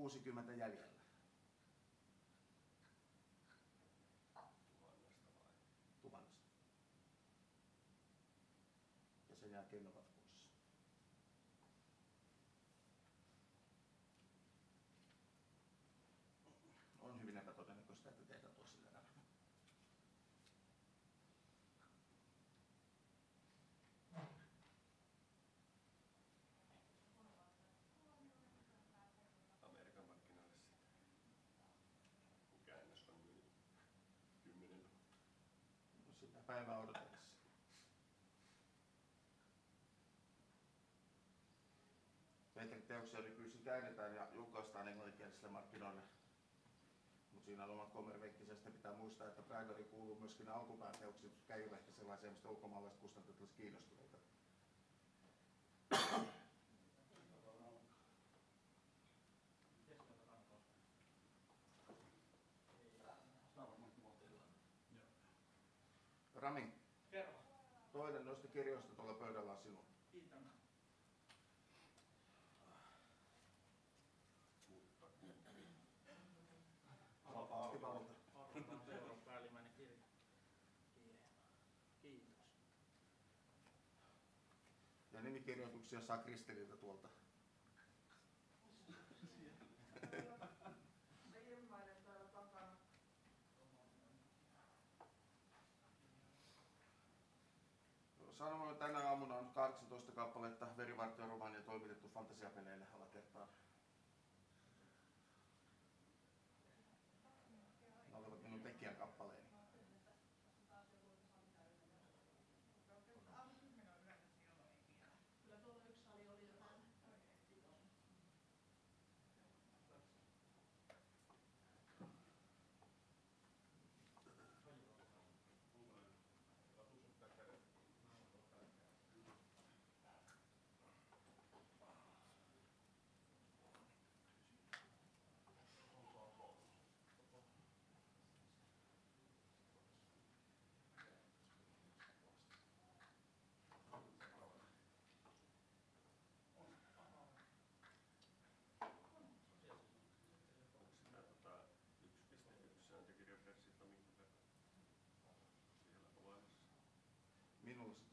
60 jäljellä. Tuhannesta. Ja sen jälkeen ne ovat poissa. On hyvin epätodennäköistä, että tehdään toisille nämä. Amerikan markkinoille sitten. Kun käännös on myynyt 10 No, sitä päivää odotellessa. Petrin teoksia nykyisin käännetään ja julkaistaan englanninkielisille markkinoille. Mutta siinä kommervenkkinsä. Sitten pitää muistaa, että Bradbury kuuluu myöskin ne alkupään teokset, jotka ei ole ehkä sellaisia, mistä ulkomaalaiset kustantajat olisivat kiinnostuneita. Rami, Kerro. toinen noista kirjoista tuolla pöydällä on sinun. Kiitän. Vapaasti päällimmäinen kirja. Kiitos. Ja nimikirjoituksia saa Kristeliltä tuolta. Sanomaan tänä aamuna on 18 kappaletta verivartioromania toimitettu fantasiapeleille alakertaan.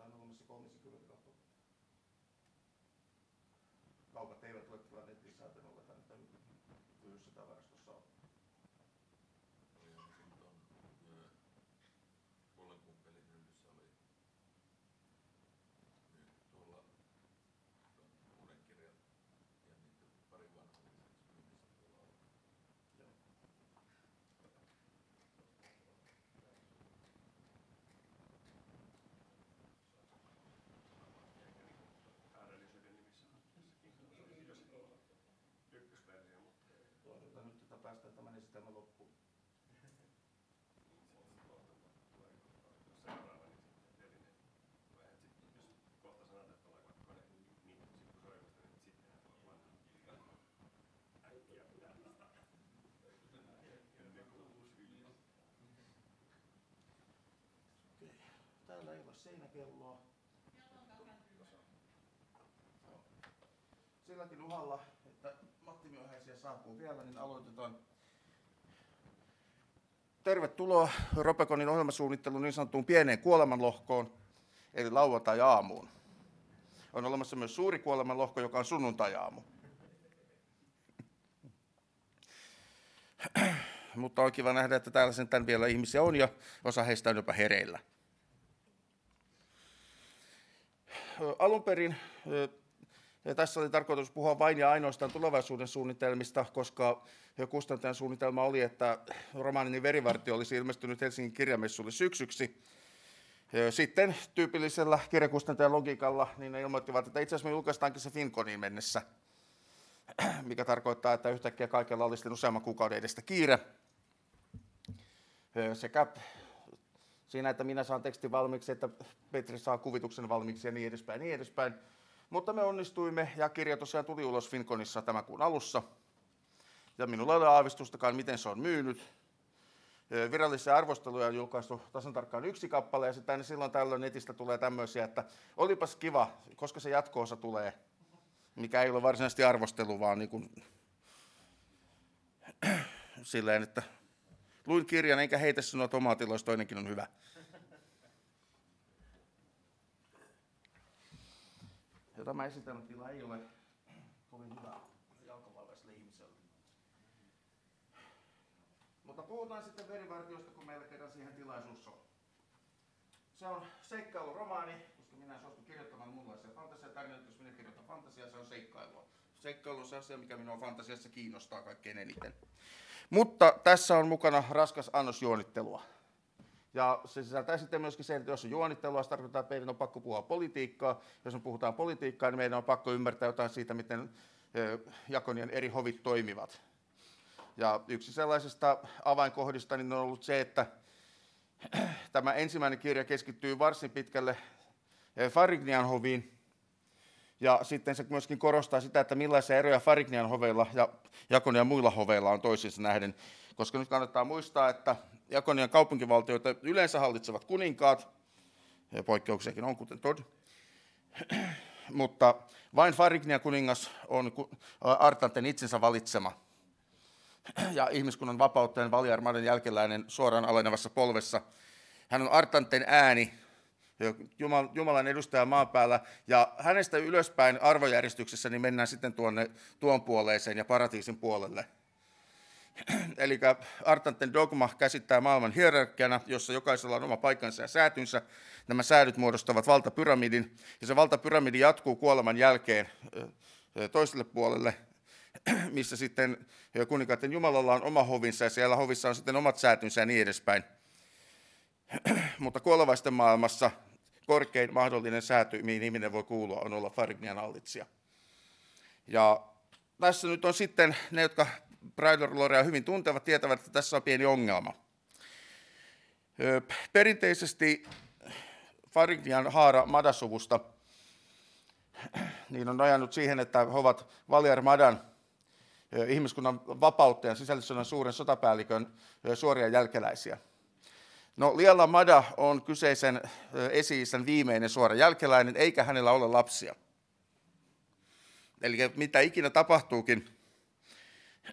Minulla sitä on olemassa 30 kappaletta. Kaupat eivät ole tilanneet lisää, joten oletan, että fyysisessä tavarastossa on. Oli ainakin ton ö, molempumpelin hyllyssä oli myyty tuolla ton uuden kirjan ja niiden pari vanhan lisäksi myynnissä tuolla on. Joo. Äärellisyyden nimissä hankkeessakin. Jos ykkösversio, mutta Toivotaan nyt, että päästään tämän esitelmän loppuun. seuraava, niin sitten edellinen. Vähän sitten, jos kohta sanotaan, että ollaan kakkonen, niin sitten kun se on ykköstä, niin sittenhän tuo vanha. Äkkiä pitää listata. Ennen kuuluvuusvilja. Okei. Täällä ei ole seinäkelloa. Silläkin uhalla, että Matti Myöhäisiä saapuu vielä, niin aloitetaan. Tervetuloa Ropekonin ohjelmasuunnittelun niin sanottuun pieneen kuolemanlohkoon, eli lauantai-aamuun. On olemassa myös suuri kuolemanlohko, joka on sunnuntai-aamu. Mutta on kiva nähdä, että täällä sentään vielä ihmisiä on ja osa heistä on jopa hereillä. Alun perin ja tässä oli tarkoitus puhua vain ja ainoastaan tulevaisuuden suunnitelmista, koska jo kustantajan suunnitelma oli, että romaanini Verivartio olisi ilmestynyt Helsingin kirjamessulle syksyksi. Sitten tyypillisellä kirjakustantajan logiikalla niin ne ilmoittivat, että itse asiassa me julkaistaankin se Finconiin mennessä, mikä tarkoittaa, että yhtäkkiä kaikella oli sitten useamman kuukauden edestä kiire. Sekä siinä, että minä saan tekstin valmiiksi, että Petri saa kuvituksen valmiiksi ja niin edespäin, niin edespäin. Mutta me onnistuimme ja kirja tosiaan tuli ulos Finconissa tämän kuun alussa. Ja minulla ei ole aavistustakaan, miten se on myynyt. Virallisia arvosteluja on julkaistu tasan tarkkaan yksi kappale ja sitten silloin tällöin netistä tulee tämmöisiä, että olipas kiva, koska se jatko-osa tulee, mikä ei ole varsinaisesti arvostelu, vaan niin kuin silleen, että luin kirjan enkä heitä sinua tomaatilla, jos toinenkin on hyvä. Tämä esitelmätila ei ole kovin hyvä jalkavaltaiselle ihmiselle. Mutta puhutaan sitten verivartiosta, kun meillä kerran siihen tilaisuus on. Se on seikkailuromaani, koska minä en suostu kirjoittamaan muunlaisia fantasiatarinoita. Jos minä kirjoitan fantasiaa, se on seikkailua. Seikkailu on se asia, mikä minua fantasiassa kiinnostaa kaikkein eniten. Mutta tässä on mukana raskas annos juonittelua. Ja se sisältää sitten myöskin sen, että jos on juonittelua, se tarkoittaa, että meidän on pakko puhua politiikkaa. Jos me puhutaan politiikkaa, niin meidän on pakko ymmärtää jotain siitä, miten Jakonien eri hovit toimivat. Ja yksi sellaisista avainkohdista niin on ollut se, että tämä ensimmäinen kirja keskittyy varsin pitkälle Farignian hoviin, ja sitten se myöskin korostaa sitä, että millaisia eroja Farignian hoveilla ja Jakonian muilla hoveilla on toisiinsa nähden. Koska nyt kannattaa muistaa, että Jakonian kaupunkivaltioita yleensä hallitsevat kuninkaat, poikkeuksiakin on kuten Todd, mutta vain Farignian kuningas on Artanten itsensä valitsema ja ihmiskunnan vapautteen valjarmaiden jälkeläinen suoraan alenevassa polvessa. Hän on Artanten ääni, Jumalan edustaja maan päällä, ja hänestä ylöspäin arvojärjestyksessä niin mennään sitten tuonne tuon puoleeseen ja paratiisin puolelle. Eli Artanten dogma käsittää maailman hierarkiana, jossa jokaisella on oma paikkansa ja säätynsä. Nämä säädyt muodostavat valtapyramidin, ja se valtapyramidi jatkuu kuoleman jälkeen toiselle puolelle, missä sitten kuninkaiden Jumalalla on oma hovinsa, ja siellä hovissa on sitten omat säätynsä ja niin edespäin. Mutta kuolevaisten maailmassa korkein mahdollinen sääty, mihin ihminen voi kuulua, on olla Farignian hallitsija. Ja tässä nyt on sitten ne, jotka Bridler Lorea hyvin tuntevat, tietävät, että tässä on pieni ongelma. Perinteisesti Farignian haara Madasuvusta niin on nojannut siihen, että he ovat Valiar Madan ihmiskunnan vapautta ja sisällissodan suuren sotapäällikön suoria jälkeläisiä. No Liala Mada on kyseisen esi viimeinen suora jälkeläinen, eikä hänellä ole lapsia. Eli mitä ikinä tapahtuukin,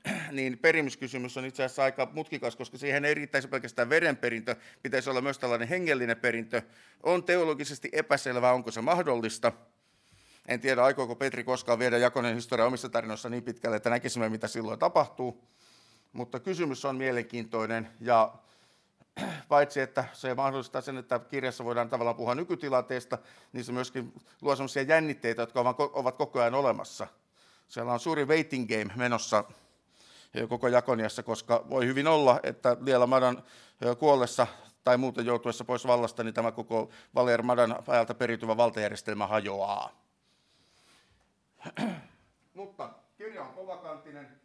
niin perimyskysymys on itse asiassa aika mutkikas, koska siihen ei riittäisi pelkästään verenperintö, pitäisi olla myös tällainen hengellinen perintö. On teologisesti epäselvää, onko se mahdollista. En tiedä, aikooko Petri koskaan viedä Jakonen historia omissa tarinoissa niin pitkälle, että näkisimme, mitä silloin tapahtuu. Mutta kysymys on mielenkiintoinen ja paitsi että se mahdollistaa sen, että kirjassa voidaan tavallaan puhua nykytilanteesta, niin se myöskin luo sellaisia jännitteitä, jotka ovat koko ajan olemassa. Siellä on suuri waiting game menossa koko Jakoniassa, koska voi hyvin olla, että vielä Madan kuollessa tai muuten joutuessa pois vallasta, niin tämä koko Valer Madan ajalta periytyvä valtajärjestelmä hajoaa. Mutta kirja on kovakantinen,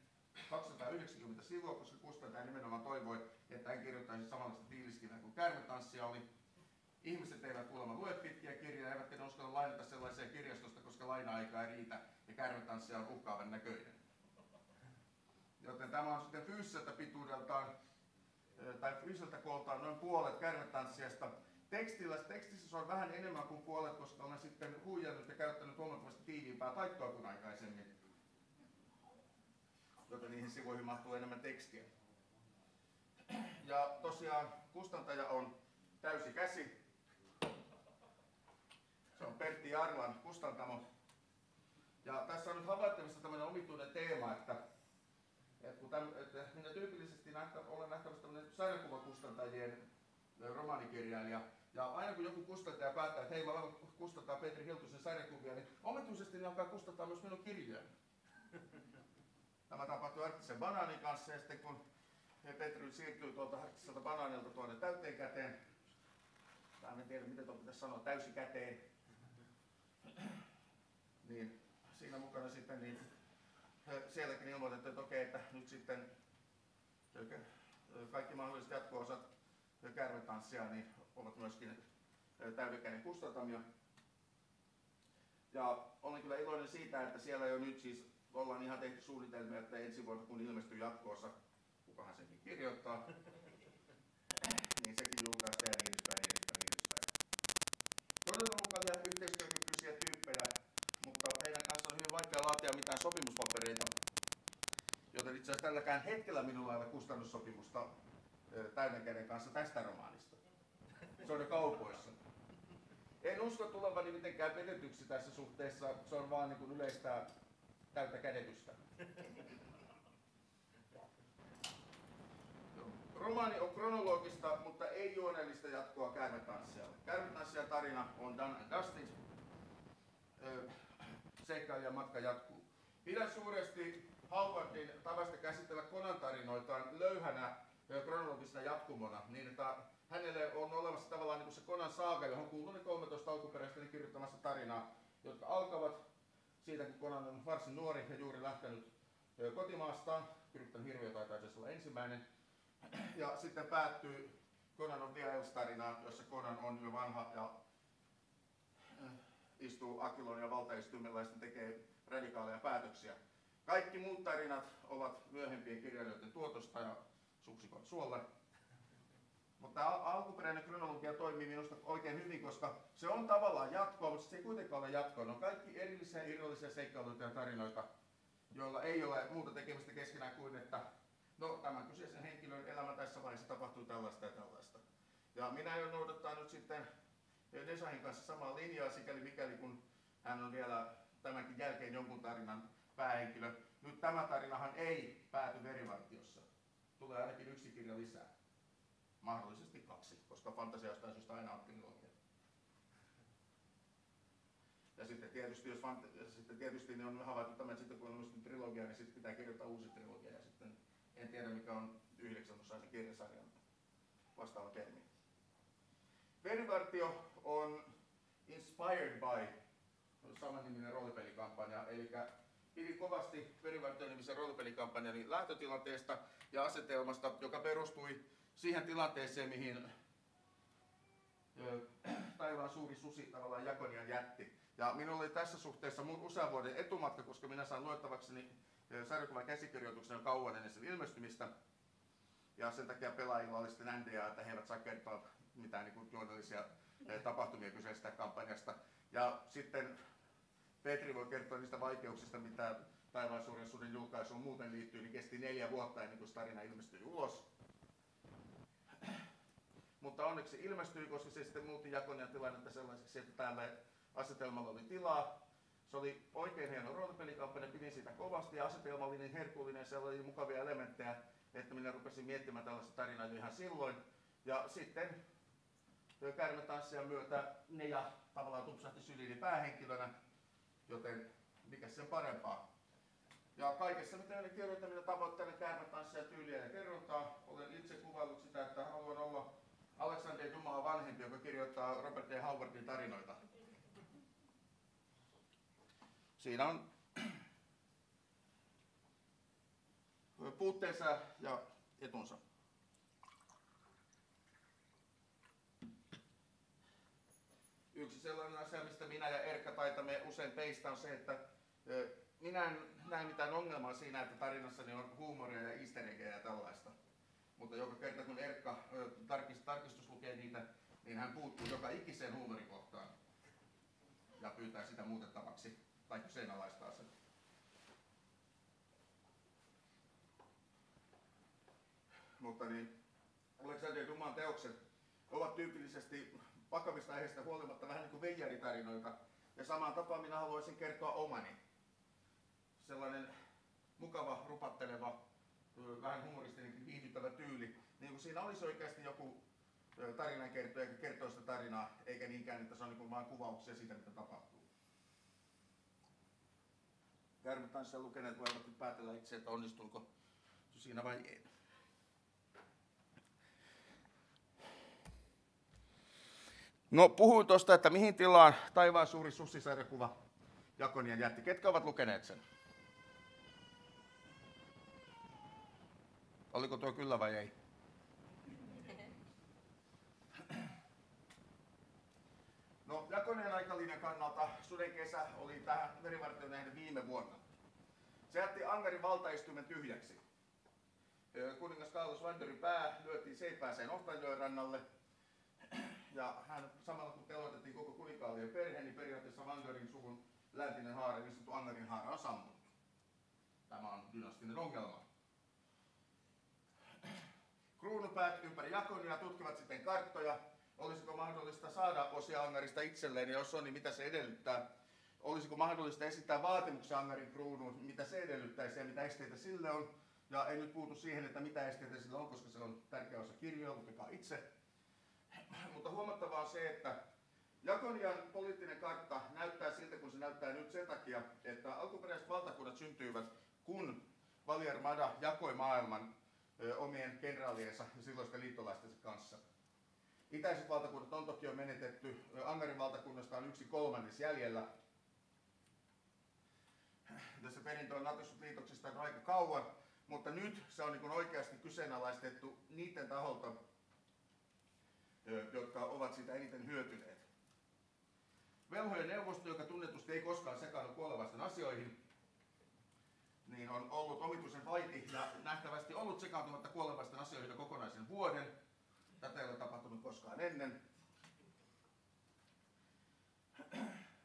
290 sivua, koska kustantaja nimenomaan toivoi, että hän kirjoittaisi samanlaista tiiliskirjaa kuin Kärmetanssia oli. Ihmiset eivät kuulemma lue pitkiä kirjoja, eivätkä ne uskalla lainata sellaisia kirjastosta, koska laina-aika ei riitä ja Kärmetanssia on uhkaavan näköinen. Joten tämä on sitten fyysiseltä pituudeltaan tai fyysiseltä kooltaan noin puolet kärmetanssiasta. Tekstillä, tekstissä se on vähän enemmän kuin puolet, koska olen sitten huijannut ja käyttänyt huomattavasti tiiviimpää taittoa kuin aikaisemmin. Joten niihin sivuihin mahtuu enemmän tekstiä. Ja tosiaan kustantaja on täysi käsi. Se on Pertti Jarlan kustantamo. Ja tässä on nyt havaittavissa tämmöinen omituinen teema, että, kun minä tyypillisesti nähtä, olen nähtävissä tämmöinen sarjakuvakustantajien romaanikirjailija, ja aina kun joku kustantaja päättää, että hei mä kustantaa Petri Hiltusen sarjakuvia, niin omituisesti ne alkaa kustantaa myös minun kirjoja. Tämä tapahtui Arktisen banaanin kanssa ja sitten kun Petri siirtyy tuolta Arktiselta banaanilta tuonne täyteen käteen, tai en tiedä miten tuon pitäisi sanoa, täysi käteen, niin siinä mukana sitten niin sielläkin ilmoitettiin, että okei, että nyt sitten kaikki mahdolliset jatko-osat kärvetanssia niin ovat myöskin täydekäinen kustantamia. Ja olen kyllä iloinen siitä, että siellä jo nyt siis ollaan ihan tehty suunnitelmia, että ensi vuonna kun ilmestyy jatkoosa, kukahan senkin kirjoittaa, niin sekin julkaistaan ja niin edespäin, niin edespäin, niin edespäin. Todella mukavia yhteistyökykyisiä tyyppejä, mutta heidän kanssaan on hyvin vaikea laatia mitään sopimuspapereita, joten itse asiassa tälläkään hetkellä minulla ei ole kustannussopimusta ö, täyden käden kanssa tästä romaanista. Se on jo kaupoissa. En usko tulevani mitenkään petetyksi tässä suhteessa, se on vaan niin kuin yleistä täyttä kädetystä. Romaani on kronologista, mutta ei juonellista jatkoa Käärmetanssijalle. Käärmetanssijan tarina on done and dusted. Ö, Seikkailijan matka jatkuu. Pidän suuresti Howardin tavasta käsitellä Conan tarinoitaan löyhänä kronologisena jatkumona, niin että hänelle on olemassa tavallaan niin se Conan saaga, johon kuuluu ne 13 alkuperäistä kirjoittamassa tarinaa, jotka alkavat siitä, kun Conan on varsin nuori ja juuri lähtenyt kotimaastaan. Kirjoittanut hirviö taitaa itse olla ensimmäinen. Ja sitten päättyy Conan of the tarinaan, jossa Conan on jo vanha ja istuu Akilon ja valtaistumilla ja sitten tekee radikaaleja päätöksiä. Kaikki muut tarinat ovat myöhempien kirjailijoiden tuotosta ja suksikot suolle. Mutta al- alkuperäinen kronologia toimii minusta oikein hyvin, koska se on tavallaan jatkoa, mutta se ei kuitenkaan ole jatkoa. Ne on kaikki erillisiä irrallisia seikkailuita ja tarinoita, joilla ei ole muuta tekemistä keskenään kuin, että no, tämän kyseisen henkilön elämä tässä vaiheessa tapahtuu tällaista ja tällaista. Ja minä aion noudattaa nyt sitten Desain kanssa samaa linjaa, sikäli mikäli kun hän on vielä tämänkin jälkeen jonkun tarinan päähenkilö. Nyt tämä tarinahan ei pääty verivartiossa. Tulee ainakin yksi kirja lisää. Mahdollisesti kaksi, koska fantasia jostain syystä aina on trilogia. Ja sitten tietysti, jos fant- sitten tietysti ne on havaittu tämän, että sitten kun on onnistunut trilogia, niin sitten pitää kirjoittaa uusi trilogia. Ja sitten en tiedä mikä on yhdeksäntosaisen kirjasarjan vastaava termi. Verivartio on inspired by samanniminen roolipelikampanja, eli pidin kovasti Verivartio-nimisen roolipelikampanjan lähtötilanteesta ja asetelmasta, joka perustui siihen tilanteeseen, mihin taivaan suuri susi tavallaan Jakonian jätti. Ja minulla oli tässä suhteessa mun usean vuoden etumatka, koska minä sain luettavakseni sarjakuvan käsikirjoituksen jo kauan ennen sen ilmestymistä. Ja sen takia pelaajilla oli sitten NDA, että he eivät saa kertoa mitään niin kuin journalisia ö, tapahtumia kyseisestä kampanjasta. Ja sitten Petri voi kertoa niistä vaikeuksista, mitä taivaan suuren julkaisuun muuten liittyy, niin kesti neljä vuotta ennen kuin tarina ilmestyi ulos. Mutta onneksi ilmestyi, koska se sitten muutti Jakonian tilannetta sellaiseksi, että tällä asetelmalla oli tilaa. Se oli oikein hieno roolipelikampanja, pidin siitä kovasti ja asetelmallinen, herkullinen, siellä oli mukavia elementtejä, että minä rupesin miettimään tällaista tarinaa jo ihan silloin. Ja sitten Kärmetanssijan myötä ne ja tavallaan tupsahti syliini päähenkilönä, joten mikä sen parempaa. Ja kaikessa mitä minä kirjoitan, minä tavoittelen kärmetanssia, tyyliä ja kerrontaa. Olen itse kuvaillut sitä, että haluan olla Alexander Dumas vanhempi, joka kirjoittaa Robert D. Howardin tarinoita. Siinä on puutteensa ja etunsa. Yksi sellainen asia, mistä minä ja Erkka taitamme usein peistä, on se, että minä en näe mitään ongelmaa siinä, että tarinassani on huumoria ja easter ja tällaista. Mutta joka kerta kun Erkka ö, tarkist, tarkistus lukee niitä, niin hän puuttuu joka ikiseen huumorikohtaan ja pyytää sitä muutettavaksi tai kyseenalaistaa sen. Mutta niin, Alexander Duman teokset ovat tyypillisesti vakavista aiheista huolimatta vähän niin kuin veijaritarinoita. Ja samaan tapaan minä haluaisin kertoa omani. Sellainen mukava, rupatteleva, vähän humoristinenkin viihdyttävä tyyli. Niin kuin siinä olisi oikeasti joku tarinankertoja, joka kertoo sitä tarinaa, eikä niinkään, että se on niin vain kuvauksia siitä, mitä tapahtuu. Kärmetanssia lukeneet voivat päätellä itse, että onnistunko siinä vai ei. No puhuin tuosta, että mihin tilaan taivaan suuri sussisarjakuva Jakonian jätti. Ketkä ovat lukeneet sen? Oliko tuo kyllä vai ei? No Jakonian aikalinjan kannalta suden kesä oli tähän merivartioon nähden viime vuonna. Se jätti Angarin valtaistuimen tyhjäksi. Kuningas Carlos Vanderin pää lyötiin seipääseen Ohtanjoen rannalle ja hän samalla kun teloitettiin koko kuninkaalien perhe, niin periaatteessa Vangarin suvun läntinen haare, niin sanottu Angarin haare, on sammunut. Tämä on dynastinen ongelma. kruunupäät ympäri Jakonia, tutkivat sitten karttoja, olisiko mahdollista saada osia Angarista itselleen, ja jos on, niin mitä se edellyttää. Olisiko mahdollista esittää vaatimuksia Angarin kruunuun, mitä se edellyttäisi ja mitä esteitä sille on. Ja en nyt puutu siihen, että mitä esteitä sillä on, koska se on tärkeä osa kirjoa, lukekaa itse. Mutta huomattavaa on se, että Jakonian poliittinen kartta näyttää siltä, kun se näyttää nyt sen takia, että alkuperäiset valtakunnat syntyivät, kun Valier Mada jakoi maailman omien kenraaliensa ja silloisten liittolaistensa kanssa. Itäiset valtakunnat on toki jo menetetty. Angarin valtakunnasta on yksi kolmannes jäljellä. Tässä perintö on Natossa liitoksista aika kauan, mutta nyt se on niin oikeasti kyseenalaistettu niiden taholta, jotka ovat siitä eniten hyötyneet. Velhojen neuvosto, joka tunnetusti ei koskaan sekaannut kuolevaisten asioihin, niin on ollut omituisen vaiti ja nähtävästi ollut sekaantumatta kuolevaisten asioihin kokonaisen vuoden. Tätä ei ole tapahtunut koskaan ennen.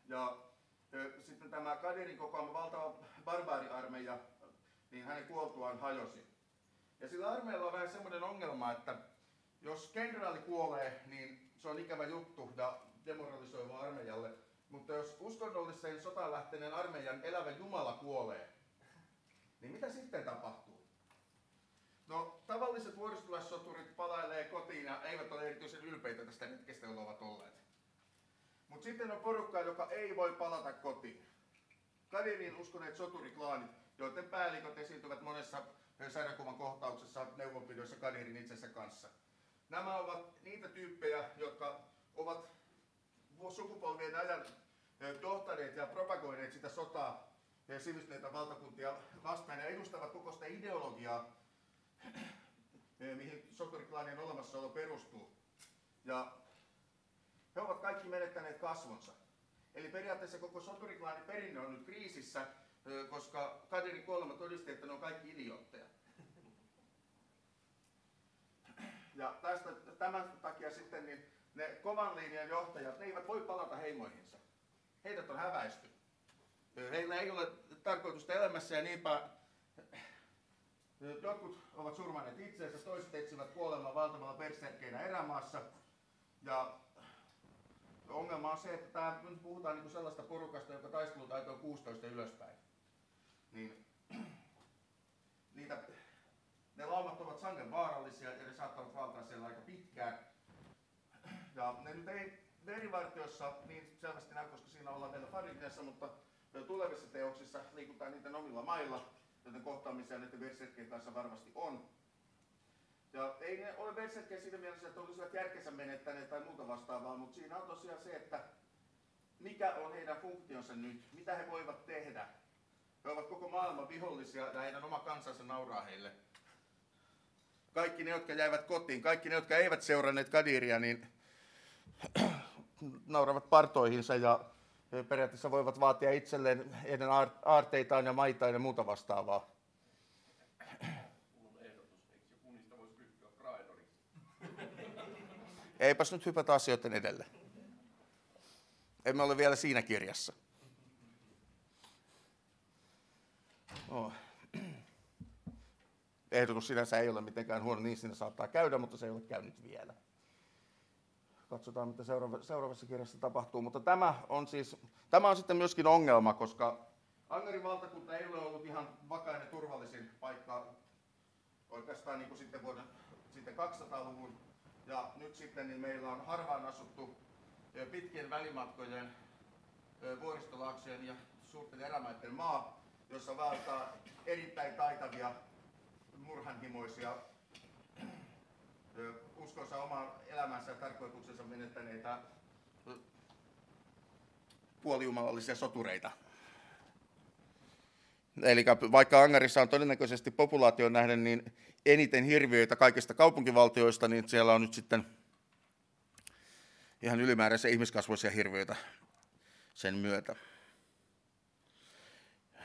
Ja sitten tämä Kaderin kokoama valtava barbaariarmeija, niin hänen kuoltuaan hajosi. Ja sillä armeijalla on vähän semmoinen ongelma, että jos kenraali kuolee, niin se on ikävä juttu ja demoralisoiva armeijalle. Mutta jos uskonnolliseen sotaan lähteneen armeijan elävä Jumala kuolee, niin mitä sitten tapahtuu? No, tavalliset vuoristolaissoturit palailee kotiin ja eivät ole erityisen ylpeitä tästä hetkestä, jolla ovat olleet. Mutta sitten on porukka, joka ei voi palata kotiin. Kadiriin uskoneet soturiklaanit, joiden päälliköt esiintyvät monessa sarjakuvan kohtauksessa neuvonpidoissa Kadirin itsensä kanssa. Nämä ovat niitä tyyppejä, jotka ovat sukupolvien ajan johtaneet ja propagoineet sitä sotaa ja sivistyneitä valtakuntia vastaan ja edustavat koko sitä ideologiaa, mihin soturiklaanien olemassaolo perustuu. Ja he ovat kaikki menettäneet kasvonsa. Eli periaatteessa koko soturiklaanin perinne on nyt kriisissä, koska Kadirin kuolema todisti, että ne on kaikki idiootteja. Ja tästä, tämän takia sitten niin ne kovan linjan johtajat, ne eivät voi palata heimoihinsa. Heidät on häväisty. Heillä ei ole tarkoitusta elämässä ja niinpä jotkut ovat surmanneet itseensä, toiset etsivät kuolemaa valtavalla perserkkeinä erämaassa. Ja ongelma on se, että tämä, nyt puhutaan niin sellaista porukasta, joka taistelutaito on 16 ylöspäin. Niin, niitä, ne laumat ovat sangen vaarallisia ja ne saattavat valtaa siellä aika pitkään. Ja ne nyt ei verivartiossa niin selvästi näy, koska siinä ollaan vielä Farignessa, mutta tulevissa teoksissa liikutaan niiden omilla mailla, joten kohtaamisia näiden berserkkien kanssa varmasti on. Ja ei ne ole berserkkejä siinä mielessä, että olisivat järkensä menettäneet tai muuta vastaavaa, mutta siinä on tosiaan se, että mikä on heidän funktionsa nyt, mitä he voivat tehdä. He ovat koko maailman vihollisia ja heidän oma kansansa nauraa heille. Kaikki ne, jotka jäivät kotiin, kaikki ne, jotka eivät seuranneet Kadiria, niin nauravat partoihinsa ja periaatteessa voivat vaatia itselleen heidän aarteitaan ja maitaan ja muuta vastaavaa. Eipäs nyt hypätä asioiden edelle. Emme ole vielä siinä kirjassa. Oh. Ehdotus sinänsä ei ole mitenkään huono, niin siinä saattaa käydä, mutta se ei ole käynyt vielä. Katsotaan, mitä seuraavassa kirjassa tapahtuu. Mutta tämä on siis, tämä on sitten myöskin ongelma, koska Angerin valtakunta ei ole ollut ihan vakainen ja turvallisin paikka oikeastaan niin kuin sitten vuoden sitten 200-luvun. Ja nyt sitten niin meillä on harvaan asuttu pitkien välimatkojen vuoristolaaksojen ja suurten erämaiden maa, jossa valtaa erittäin taitavia, murhanhimoisia uskonsa oman elämänsä ja tarkoituksensa menettäneitä puolijumalallisia sotureita. Eli vaikka Angarissa on todennäköisesti populaation nähden niin eniten hirviöitä kaikista kaupunkivaltioista, niin siellä on nyt sitten ihan ylimääräisiä ihmiskasvoisia hirviöitä sen myötä.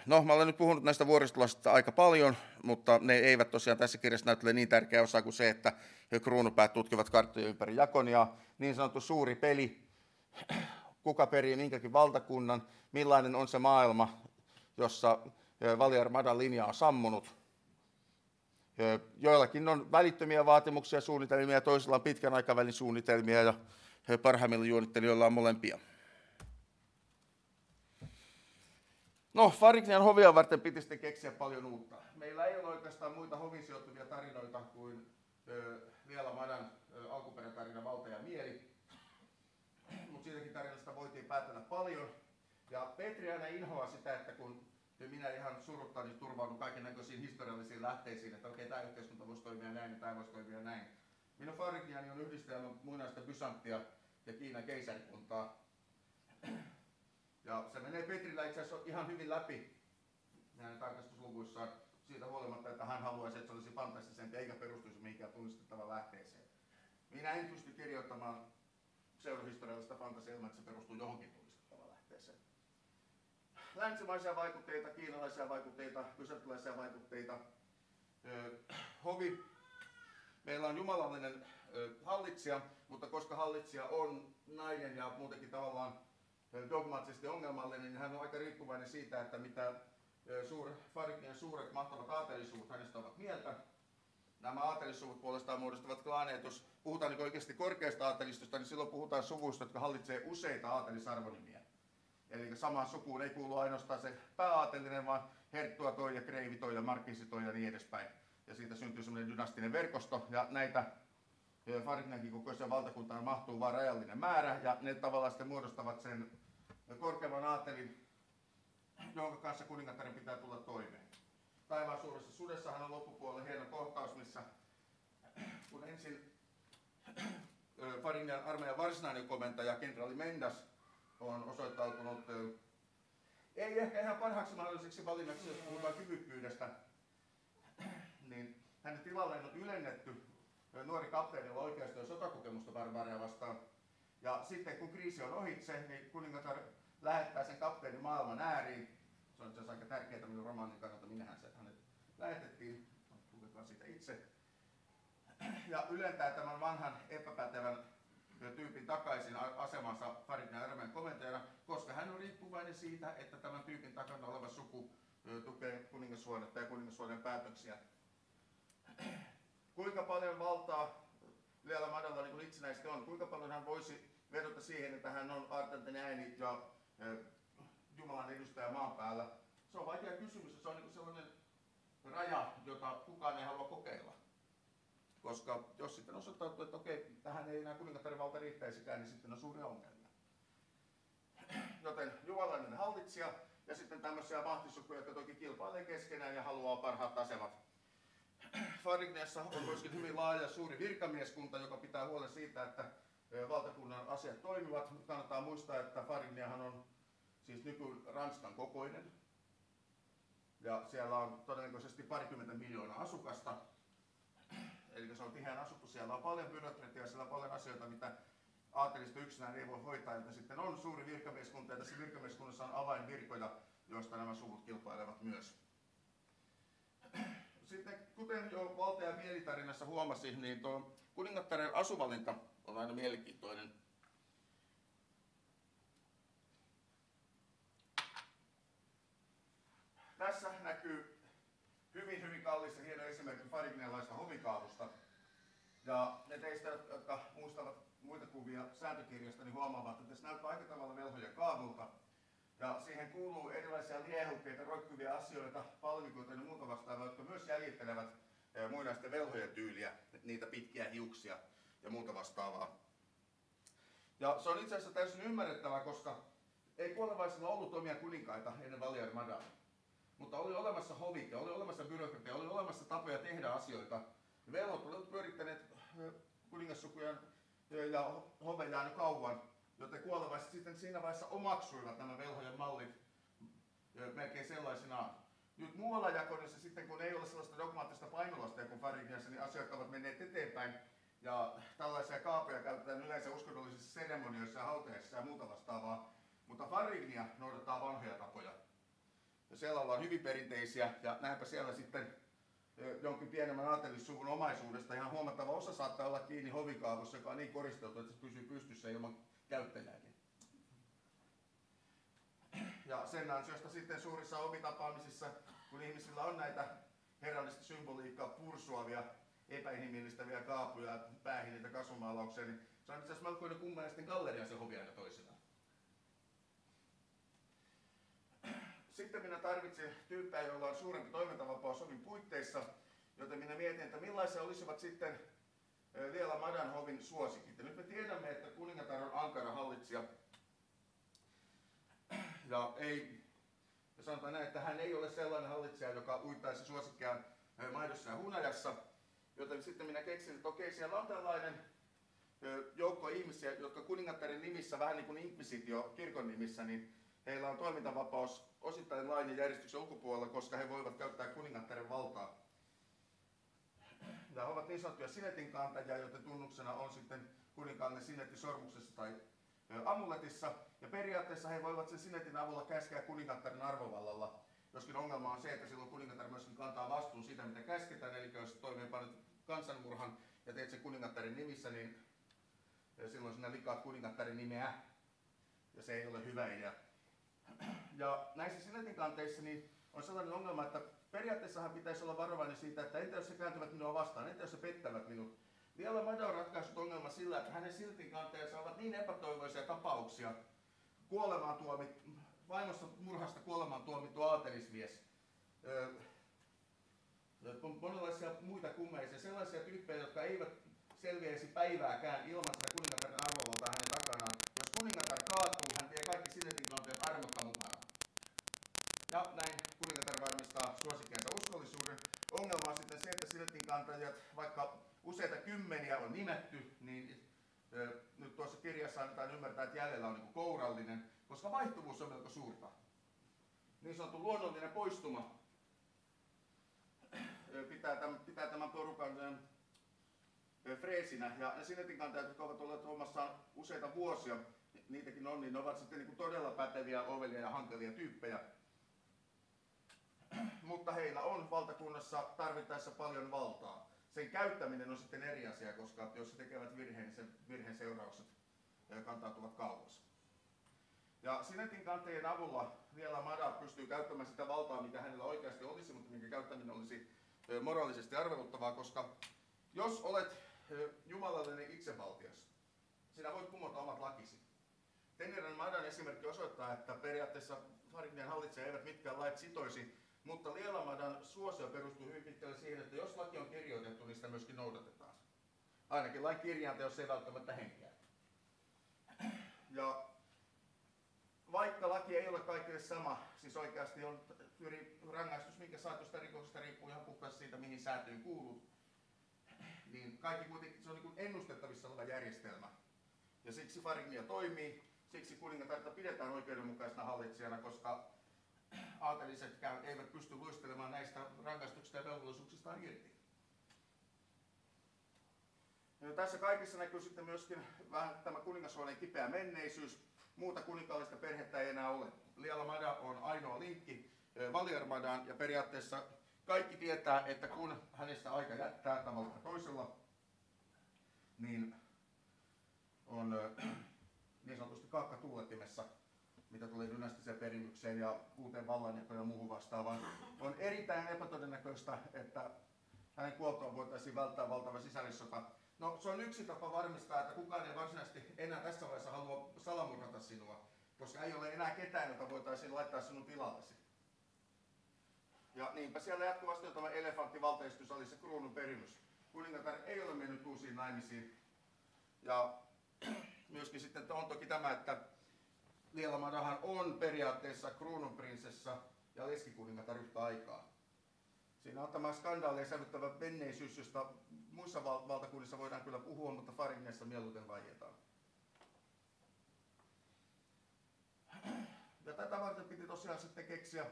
No, mä olen nyt puhunut näistä vuoristolaisista aika paljon, mutta ne eivät tosiaan tässä kirjassa näyttele niin tärkeä osa kuin se, että kruunupäät tutkivat karttoja ympäri Jakonia. Niin sanottu suuri peli, kuka perii minkäkin valtakunnan, millainen on se maailma, jossa Valiar Madan linja on sammunut. Joillakin on välittömiä vaatimuksia, suunnitelmia, toisilla on pitkän aikavälin suunnitelmia ja parhaimmilla juonittelijoilla on molempia. No, Farignian hovia varten piti sitten keksiä paljon uutta. Meillä ei ole oikeastaan muita hovin sijoittuvia tarinoita kuin ö, vielä Madan ö, alkuperätarina Valta ja Mieli. Mutta siitäkin tarinasta voitiin päätellä paljon. Ja Petri aina inhoaa sitä, että kun minä ihan suruttaa, niin turvaudun kaiken näköisiin historiallisiin lähteisiin, että okei, tämä yhteiskunta voisi toimia näin ja tämä voisi toimia näin. Minun Farigniani on yhdistelmä muinaista Bysanttia ja Kiinan keisarikuntaa. Ja se menee Petrillä itse asiassa ihan hyvin läpi näin tarkastusluvuissaan siitä huolimatta, että hän haluaisi, että se olisi fantasisempi eikä perustuisi mihinkään tunnistettavaan lähteeseen. Minä en pysty kirjoittamaan seurahistoriallista fantasiaa ilman, että se perustuu johonkin tunnistettavaan lähteeseen. Länsimaisia vaikutteita, kiinalaisia vaikutteita, pysäyttiläisiä vaikutteita. Hovi. Meillä on jumalallinen hallitsija, mutta koska hallitsija on nainen ja muutenkin tavallaan dogmaattisesti ongelmallinen, niin hän on aika riippuvainen siitä, että mitä suur, Farikien suuret mahtavat aatelisuut hänestä ovat mieltä. Nämä aatelissuvut puolestaan muodostavat klaaneet. Jos puhutaan niin oikeasti korkeasta aatelistosta, niin silloin puhutaan suvusta, jotka hallitsee useita aatelisarvonimiä. Eli samaan sukuun ei kuulu ainoastaan se pääaatelinen, vaan herttua toi ja kreivi toi ja markkisi toi ja niin edespäin. Ja siitä syntyy semmoinen dynastinen verkosto, ja näitä Farignakin kokoisia valtakuntaan mahtuu vain rajallinen määrä, ja ne tavallaan sitten muodostavat sen korkeamman aatelin, jonka kanssa kuningattaren pitää tulla toimeen. Taivaan suuressa sudessahan on loppupuolella hieno kohtaus, missä kun ensin Farignan armeijan varsinainen komentaja, kenraali Mendas, on osoittautunut ei ehkä ihan parhaaksi mahdolliseksi valinnaksi, jos puhutaan kyvykkyydestä, niin hänen tilalleen on ylennetty nuori kapteenilla oikeasta ja sotakokemusta barbaaria vastaan. Ja sitten kun kriisi on ohitse, niin kuningatar lähettää sen kapteenin maailman ääriin. Se on aika tärkeää minun romaanin kannalta, minähän se hänet lähetettiin. Lukekaa siitä itse. Ja ylentää tämän vanhan epäpätevän tyypin takaisin asemansa Faridin armeijan komentajana, koska hän on riippuvainen siitä, että tämän tyypin takana oleva suku tukee kuningashuonetta ja kuningashuoneen päätöksiä kuinka paljon valtaa Leela Madalla niin itsenäisesti on, kuinka paljon hän voisi vedota siihen, että hän on artanten ääni ja Jumalan edustaja maan päällä. Se on vaikea kysymys ja se on niin sellainen raja, jota kukaan ei halua kokeilla. Koska jos sitten osoittautuu, että okei, tähän ei enää kuningattaren valta riittäisikään, niin sitten on suuria ongelmia. Joten jumalainen hallitsija ja sitten tämmöisiä mahtisukuja, jotka toki kilpailee keskenään ja haluaa parhaat asemat Farigneassa on myöskin hyvin laaja suuri virkamieskunta, joka pitää huolen siitä, että valtakunnan asiat toimivat. Kannattaa muistaa, että Farigniahan on siis nyky Ranskan kokoinen. Ja siellä on todennäköisesti parikymmentä miljoonaa asukasta. Eli se on tiheän asuttu. Siellä on paljon byrokratiaa, siellä on paljon asioita, mitä aatelista yksinään ei voi hoitaa, joten sitten on suuri virkamieskunta, ja tässä virkamieskunnassa on avainvirkoja, joista nämä suvut kilpailevat myös sitten kuten jo valta- ja mielitarinassa huomasin, niin tuo kuningattaren asuvalinta on aina mielenkiintoinen. Tässä näkyy hyvin, hyvin kallis ja hieno esimerkki farignialaista hovikaavusta. Ja ne teistä, jotka muistavat muita kuvia sääntökirjasta, niin huomaavat, että tässä näyttää aika tavalla velhojen kaavulta. Ja siihen kuuluu erilaisia liehukkeita, roikkuvia asioita, palmikoita ja muuta vastaavaa, jotka myös jäljittelevät muinaisten velhojen tyyliä, niitä pitkiä hiuksia ja muuta vastaavaa. Ja se on itse asiassa täysin ymmärrettävää, koska ei kuolevaisilla ollut omia kuninkaita ennen Valiar Madaa. Mutta oli olemassa hovit ja oli olemassa byrokratia, oli olemassa tapoja tehdä asioita. Ja velhot olivat pyörittäneet kuningassukujen ja hovejaan kauan joten kuolevaiset sitten siinä vaiheessa omaksuivat nämä velhojen mallit melkein sellaisinaan. Nyt muualla jakonissa sitten, kun ei ole sellaista dogmaattista painolasta kuin Farigiassa, niin asiat ovat menneet eteenpäin. Ja tällaisia kaapeja käytetään yleensä uskonnollisissa seremonioissa ja hautajaisissa ja muuta vastaavaa. Mutta Farignia noudattaa vanhoja tapoja. Ja siellä ollaan hyvin perinteisiä ja näinpä siellä sitten jonkin pienemmän aatelissuvun omaisuudesta ihan huomattava osa saattaa olla kiinni hovikaavussa, joka on niin koristeltu, että se pysyy pystyssä ilman käyttäjääkin. Ja sen ansiosta sitten suurissa omitapaamisissa, kun ihmisillä on näitä herrallista symboliikkaa pursuavia, epäinhimillistäviä kaapuja päähin niitä kasvumaalauksia, niin se on itse asiassa melkoinen kumma ja sitten galleria se hovi aina toisinaan. Sitten minä tarvitsin tyyppejä, joilla on suurempi toimintavapaus hovin puitteissa, joten minä mietin, että millaisia olisivat sitten Liela Madan hovin suosikit. Ja nyt me tiedämme, että kuningatar on ankara hallitsija. Ja ei, ja sanotaan näin, että hän ei ole sellainen hallitsija, joka uittaisi suosikkiaan maidossa ja hunajassa. Joten sitten minä keksin, että okei, siellä on tällainen joukko ihmisiä, jotka kuningattarin nimissä, vähän niin kuin inkvisitio kirkon nimissä, niin heillä on toimintavapaus osittain lain ja järjestyksen ulkopuolella, koska he voivat käyttää kuningattaren valtaa. Nämä ovat niin sanottuja sinetin kantajia, joiden tunnuksena on sitten kuninkaallinen sinetti sormuksessa tai amuletissa. Ja periaatteessa he voivat sen sinetin avulla käskeä kuningattaren arvovallalla. Joskin ongelma on se, että silloin kuningatar myöskin kantaa vastuun siitä, mitä käsketään. Eli jos toimeenpanit kansanmurhan ja teet sen kuningattaren nimissä, niin silloin sinä likaat kuningattaren nimeä. Ja se ei ole hyvä idea. Ja näissä sinetin kanteissa niin on sellainen ongelma, että periaatteessahan pitäisi olla varovainen siitä, että entä jos he kääntyvät minua vastaan, entä jos he pettävät minut. Vielä Mada on ratkaissut ongelma sillä, että hänen siltin kanteensa ovat niin epätoivoisia tapauksia. Kuolemaan tuomit, vaimosta murhasta kuolemaan tuomittu aatelismies. Öö, monenlaisia muita kummeisia, sellaisia tyyppejä, jotka eivät selviäisi päivääkään ilman sitä kuningattaren arvovaltaa hänen takanaan. Jos kuningatar kaatuu, hän vie kaikki sinetin kanteet armotta mukana. Ja näin kuningatar varmistaa suosikkiensa uskollisuuden. Ongelma on sitten se, että sinetin kantajat, vaikka useita kymmeniä on nimetty, niin nyt tuossa kirjassa annetaan ymmärtää, että jäljellä on niin kourallinen, koska vaihtuvuus on melko suurta. Niin sanottu luonnollinen poistuma pitää tämän, pitää tämän porukan freesinä. Ja ne sinetin kantajat, jotka ovat olleet hommassa useita vuosia, niitäkin on, niin ne ovat sitten niin todella päteviä, ovelia ja hankalia tyyppejä. Mutta heillä on valtakunnassa tarvittaessa paljon valtaa. Sen käyttäminen on sitten eri asia, koska jos he tekevät virheen, niin sen virheen seuraukset kantautuvat kauas. Ja Sinetin kanteen avulla vielä Mada pystyy käyttämään sitä valtaa, mikä hänellä oikeasti olisi, mutta minkä käyttäminen olisi moraalisesti arveluttavaa, koska jos olet jumalallinen itsevaltias, sinä voit kumota omat lakisi. Teniran Madan esimerkki osoittaa, että periaatteessa Faridien hallitsija eivät mitkään lait sitoisi, mutta Lielamadan suosio perustuu hyvin pitkälle siihen, että jos laki on kirjoitettu, niin sitä myöskin noudatetaan. Ainakin lain jos ei välttämättä henkeä. Ja vaikka laki ei ole kaikille sama, siis oikeasti on rangaistus, minkä saat rikoksesta riippuu ihan puhtaasti siitä, mihin säätyyn kuulut, niin kaikki kuitenkin se on niin ennustettavissa oleva järjestelmä. Ja siksi Farignia toimii, siksi kuningatarta pidetään oikeudenmukaisena hallitsijana, koska aateliset eivät pysty luistelemaan näistä rangaistuksista ja velvollisuuksistaan irti. Ja tässä kaikessa näkyy sitten myöskin vähän tämä kuningashuoneen kipeä menneisyys. Muuta kuninkaallista perhettä ei enää ole. Lialamada on ainoa linkki Valiarmadaan ja periaatteessa kaikki tietää, että kun hänestä aika jättää tavalla toisella, niin on niin sanotusti kakka tuulettimessa, mitä tulee dynastiseen perimykseen ja uuteen vallanjakoon ja muuhun vastaavaan. On erittäin epätodennäköistä, että hänen kuoltoon voitaisiin välttää valtava sisällissota. No se on yksi tapa varmistaa, että kukaan ei varsinaisesti enää tässä vaiheessa halua salamurrata sinua, koska ei ole enää ketään, jota voitaisiin laittaa sinun tilallesi. Ja niinpä siellä jatkuvasti on tämä elefantti valtaistusalissa kruunun perimys. Kuningatar ei ole mennyt uusiin naimisiin. Ja myöskin sitten on toki tämä, että Lielamadahan on periaatteessa kruununprinsessa ja leskikuningatar yhtä aikaa. Siinä on tämä skandaalia sävyttävä menneisyys, josta muissa val- valtakunnissa voidaan kyllä puhua, mutta Farinessa mieluiten vaietaan. Ja tätä varten piti tosiaan sitten keksiä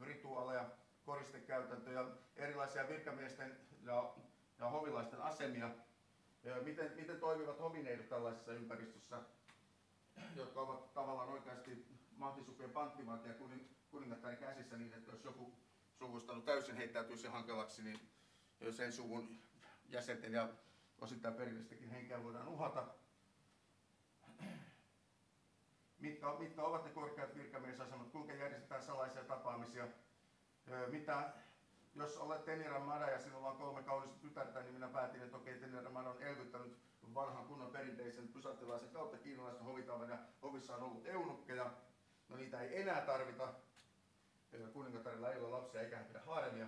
rituaaleja, koristekäytäntöjä, erilaisia virkamiesten ja, ja hovilaisten asemia. Ja miten, miten toimivat hovineidot tällaisessa ympäristössä, jotka ovat tavallaan oikeasti mahtisupien panttimaat ja kuningattaren käsissä niin, että jos joku suvustanut täysin heittäytyisi hankalaksi, niin sen suvun jäsenten ja osittain perillistäkin henkeä voidaan uhata. Mitkä, mitkä ovat ne korkeat virkamiesasemat, kuinka järjestetään salaisia tapaamisia, mitä jos olet Teniran Mada ja sinulla on kolme kaunista tytärtä, niin minä päätin, että okei, Teniran Mada on elvyttänyt vanhan kunnan perinteisen pysattilaisen kautta kiinalaisen hovitavan ja hovissa on ollut eunukkeja. No niitä ei enää tarvita. Kuningatarilla ei ole lapsia eikä pidä haaremia,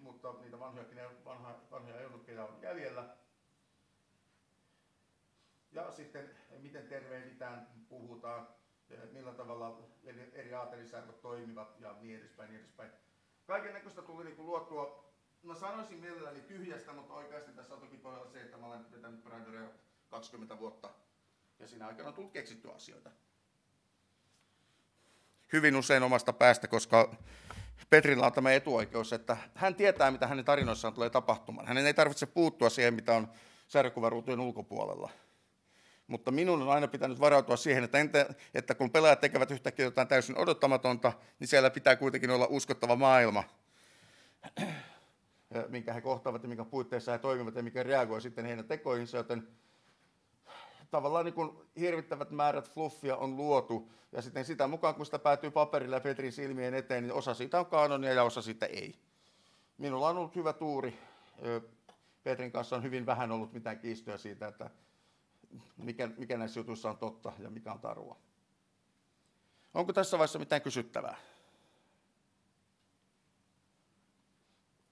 mutta niitä vanhojakin, vanha, vanhoja eunukkeja on jäljellä. Ja sitten miten tervehditään, puhutaan, millä tavalla eri aatelisarvot toimivat ja niin edespäin, niin edespäin. Kaiken näköistä tuli niin luotua, no sanoisin mielelläni tyhjästä, mutta oikeasti tässä on toki pohjalla se, että mä olen vetänyt Prideria 20 vuotta ja siinä aikana on tullut keksitty asioita. Hyvin usein omasta päästä, koska Petrillä on tämä etuoikeus, että hän tietää, mitä hänen tarinoissaan tulee tapahtumaan. Hänen ei tarvitse puuttua siihen, mitä on sarjakuvaruutujen ulkopuolella. Mutta minun on aina pitänyt varautua siihen, että, entä, että kun pelaajat tekevät yhtäkkiä jotain täysin odottamatonta, niin siellä pitää kuitenkin olla uskottava maailma, minkä he kohtaavat ja minkä puitteissa he toimivat ja mikä reagoi sitten heidän tekoihinsa, joten tavallaan niin kuin hirvittävät määrät fluffia on luotu, ja sitten sitä mukaan, kun sitä päätyy paperille ja Petrin silmien eteen, niin osa siitä on kanonia ja osa siitä ei. Minulla on ollut hyvä tuuri. Petrin kanssa on hyvin vähän ollut mitään kiistoja siitä, että mikä, mikä näissä jutuissa on totta ja mikä on tarua. Onko tässä vaiheessa mitään kysyttävää?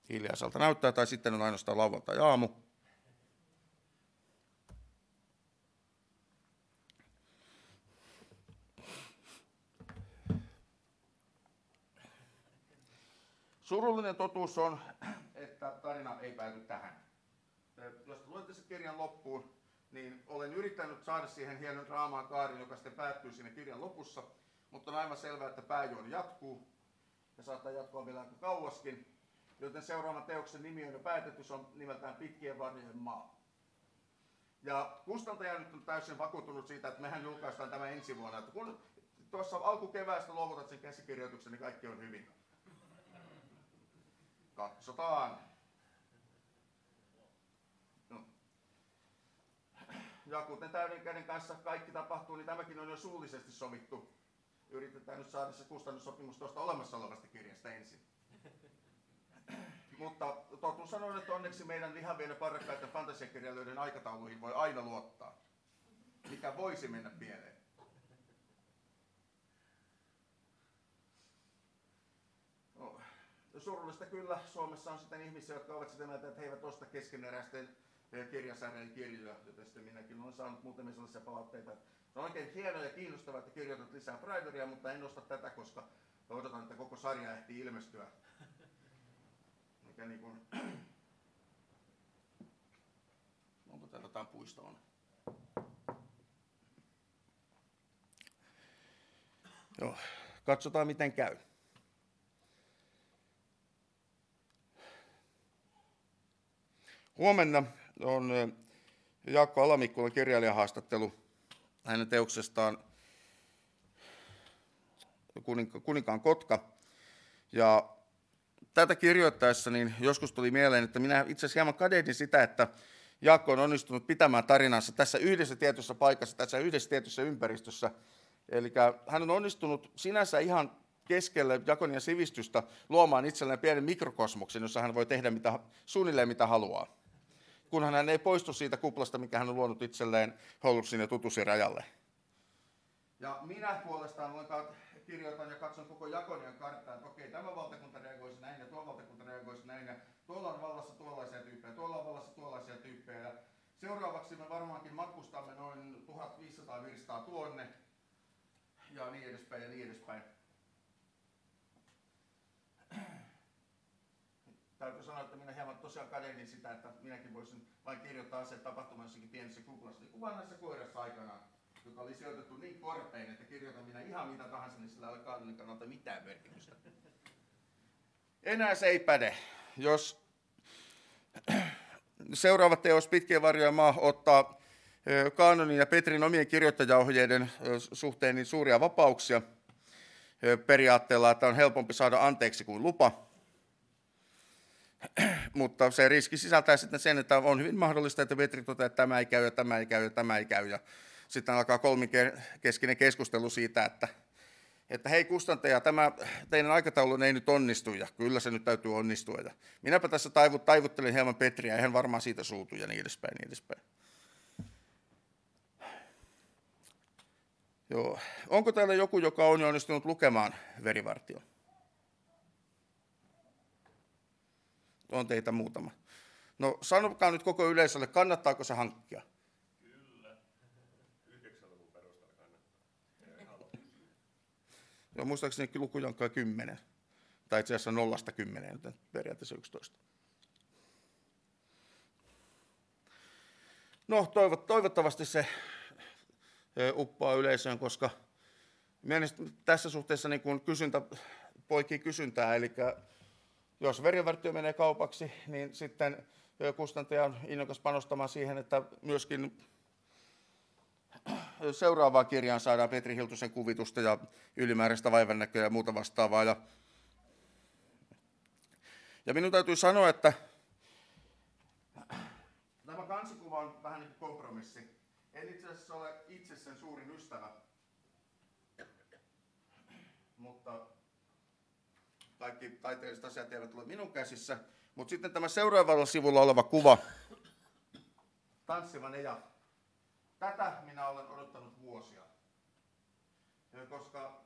Hiljaiselta näyttää, tai sitten on ainoastaan lauantai Surullinen totuus on, että tarina ei pääty tähän. Jos luette sen kirjan loppuun, niin olen yrittänyt saada siihen hienon draamaan kaarin, joka sitten päättyy siinä kirjan lopussa, mutta on aivan selvää, että pääjuoni jatkuu ja saattaa jatkua vielä aika kauaskin. Joten seuraavan teoksen nimi on jo päätetty, se on nimeltään Pitkien varjojen maa. Ja kustantaja nyt on täysin vakuuttunut siitä, että mehän julkaistaan tämä ensi vuonna. Että kun tuossa alkukeväästä luovutat sen käsikirjoituksen, niin kaikki on hyvin. Katsotaan. No. Ja kuten täydenkäden kanssa kaikki tapahtuu, niin tämäkin on jo suullisesti sovittu. Yritetään nyt saada se kustannussopimus tuosta olemassa olevasta kirjasta ensin. Mutta totuus sanon, että onneksi meidän lihavien ja parrakkaiden fantasiakirjailijoiden aikatauluihin voi aina luottaa. Mikä voisi mennä pieleen. Surullista kyllä Suomessa on sitten ihmisiä, jotka ovat sitä mieltä, että he eivät osta keskeneräisten eh, kirjasarjojen kirjoja, joten sitten minäkin olen saanut muutamia sellaisia palautteita. Se on oikein hienoa ja kiinnostavaa, että kirjoitat lisää Prideria, mutta en osta tätä, koska odotan, että koko sarja ehtii ilmestyä. Mikä niin kuin... Onko täällä jotain puistoa? Joo, katsotaan miten käy. Huomenna on Jaakko Alamikkulan kirjailijahaastattelu hänen teoksestaan Kuninkaan Kotka. Ja tätä kirjoittaessa niin joskus tuli mieleen, että minä itse asiassa hieman kadehdin sitä, että Jaakko on onnistunut pitämään tarinansa tässä yhdessä tietyssä paikassa, tässä yhdessä tietyssä ympäristössä. Eli hän on onnistunut sinänsä ihan keskelle Jakonian sivistystä luomaan itselleen pienen mikrokosmoksen, jossa hän voi tehdä mitä, suunnilleen mitä haluaa kunhan hän ei poistu siitä kuplasta, mikä hän on luonut itselleen Holmsin ja Tutusin rajalle. Ja minä puolestaan olen kirjoitan ja katson koko Jakonian karttaa, että okei, tämä valtakunta reagoisi näin ja tuo valtakunta reagoisi näin ja tuolla on vallassa tuollaisia tyyppejä, tuolla on vallassa tuollaisia tyyppejä. Ja seuraavaksi me varmaankin matkustamme noin 1500 virstaa tuonne ja niin edespäin ja niin edespäin. Täytyy sanoa, että minä hieman tosiaan kadehdin sitä, että minäkin voisin vain kirjoittaa asiat tapahtuman jossakin pienessä kuplassa, niin kuin vanhassa koirassa aikanaan, joka oli sijoitettu niin korpein, että kirjoitan minä ihan mitä tahansa, niin sillä ei ole kannalta mitään merkitystä. Enää se ei päde. Jos seuraava teos Pitkien varjojen maa ottaa Kaanonin ja Petrin omien kirjoittajaohjeiden suhteen niin suuria vapauksia periaatteella, että on helpompi saada anteeksi kuin lupa, mutta se riski sisältää sitten sen, että on hyvin mahdollista, että vetri toteaa, että tämä ei käy ja tämä ei käy ja tämä ei käy. Ja sitten alkaa kolminkeskinen keskustelu siitä, että että hei kustantaja, tämä teidän aikataulu ei nyt onnistu ja kyllä se nyt täytyy onnistua. Ja minäpä tässä taivut, taivuttelin hieman Petriä ja hän varmaan siitä suutu ja niin edespäin. Niin edespäin. Joo. Onko täällä joku, joka on jo onnistunut lukemaan verivartion? On teitä muutama. No sanokaa nyt koko yleisölle, kannattaako se hankkia? Kyllä. Kannattaa. Joo, muistaakseni lukuja on 10. Tai itse asiassa nollasta kymmeneen, joten periaatteessa 11. No, toivottavasti se uppoaa yleisöön, koska tässä suhteessa niin kysyntä poikii kysyntää, eli jos verivartio menee kaupaksi, niin sitten kustantaja on innokas panostamaan siihen, että myöskin seuraavaan kirjaan saadaan Petri Hiltusen kuvitusta ja ylimääräistä vaivannäköä ja muuta vastaavaa. Ja, ja minun täytyy sanoa, että tämä kansikuva on vähän niin kuin kompromissi. En itse asiassa ole itse sen suurin ystävä, mutta kaikki taiteelliset asiat eivät ole minun käsissä. Mutta sitten tämä seuraavalla sivulla oleva kuva, tanssiva Neja, tätä minä olen odottanut vuosia. Koska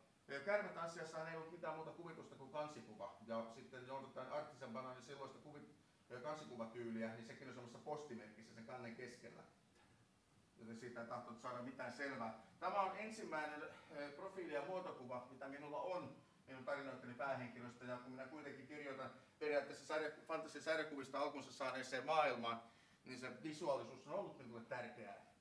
kärmetanssiassa ei ollut mitään muuta kuvitusta kuin kansikuva. Ja sitten joudutaan arktisen banaanin silloista kuvit, kansikuvatyyliä, niin sekin on semmoisessa postimerkissä sen kannen keskellä. Joten siitä ei tahtonut saada mitään selvää. Tämä on ensimmäinen profiili- ja muotokuva, mitä minulla on minun tarinoittani päähenkilöstä, ja kun minä kuitenkin kirjoitan periaatteessa sarja, sarjakuvista alkunsa saaneeseen maailmaan, niin se visuaalisuus on ollut minulle tärkeää.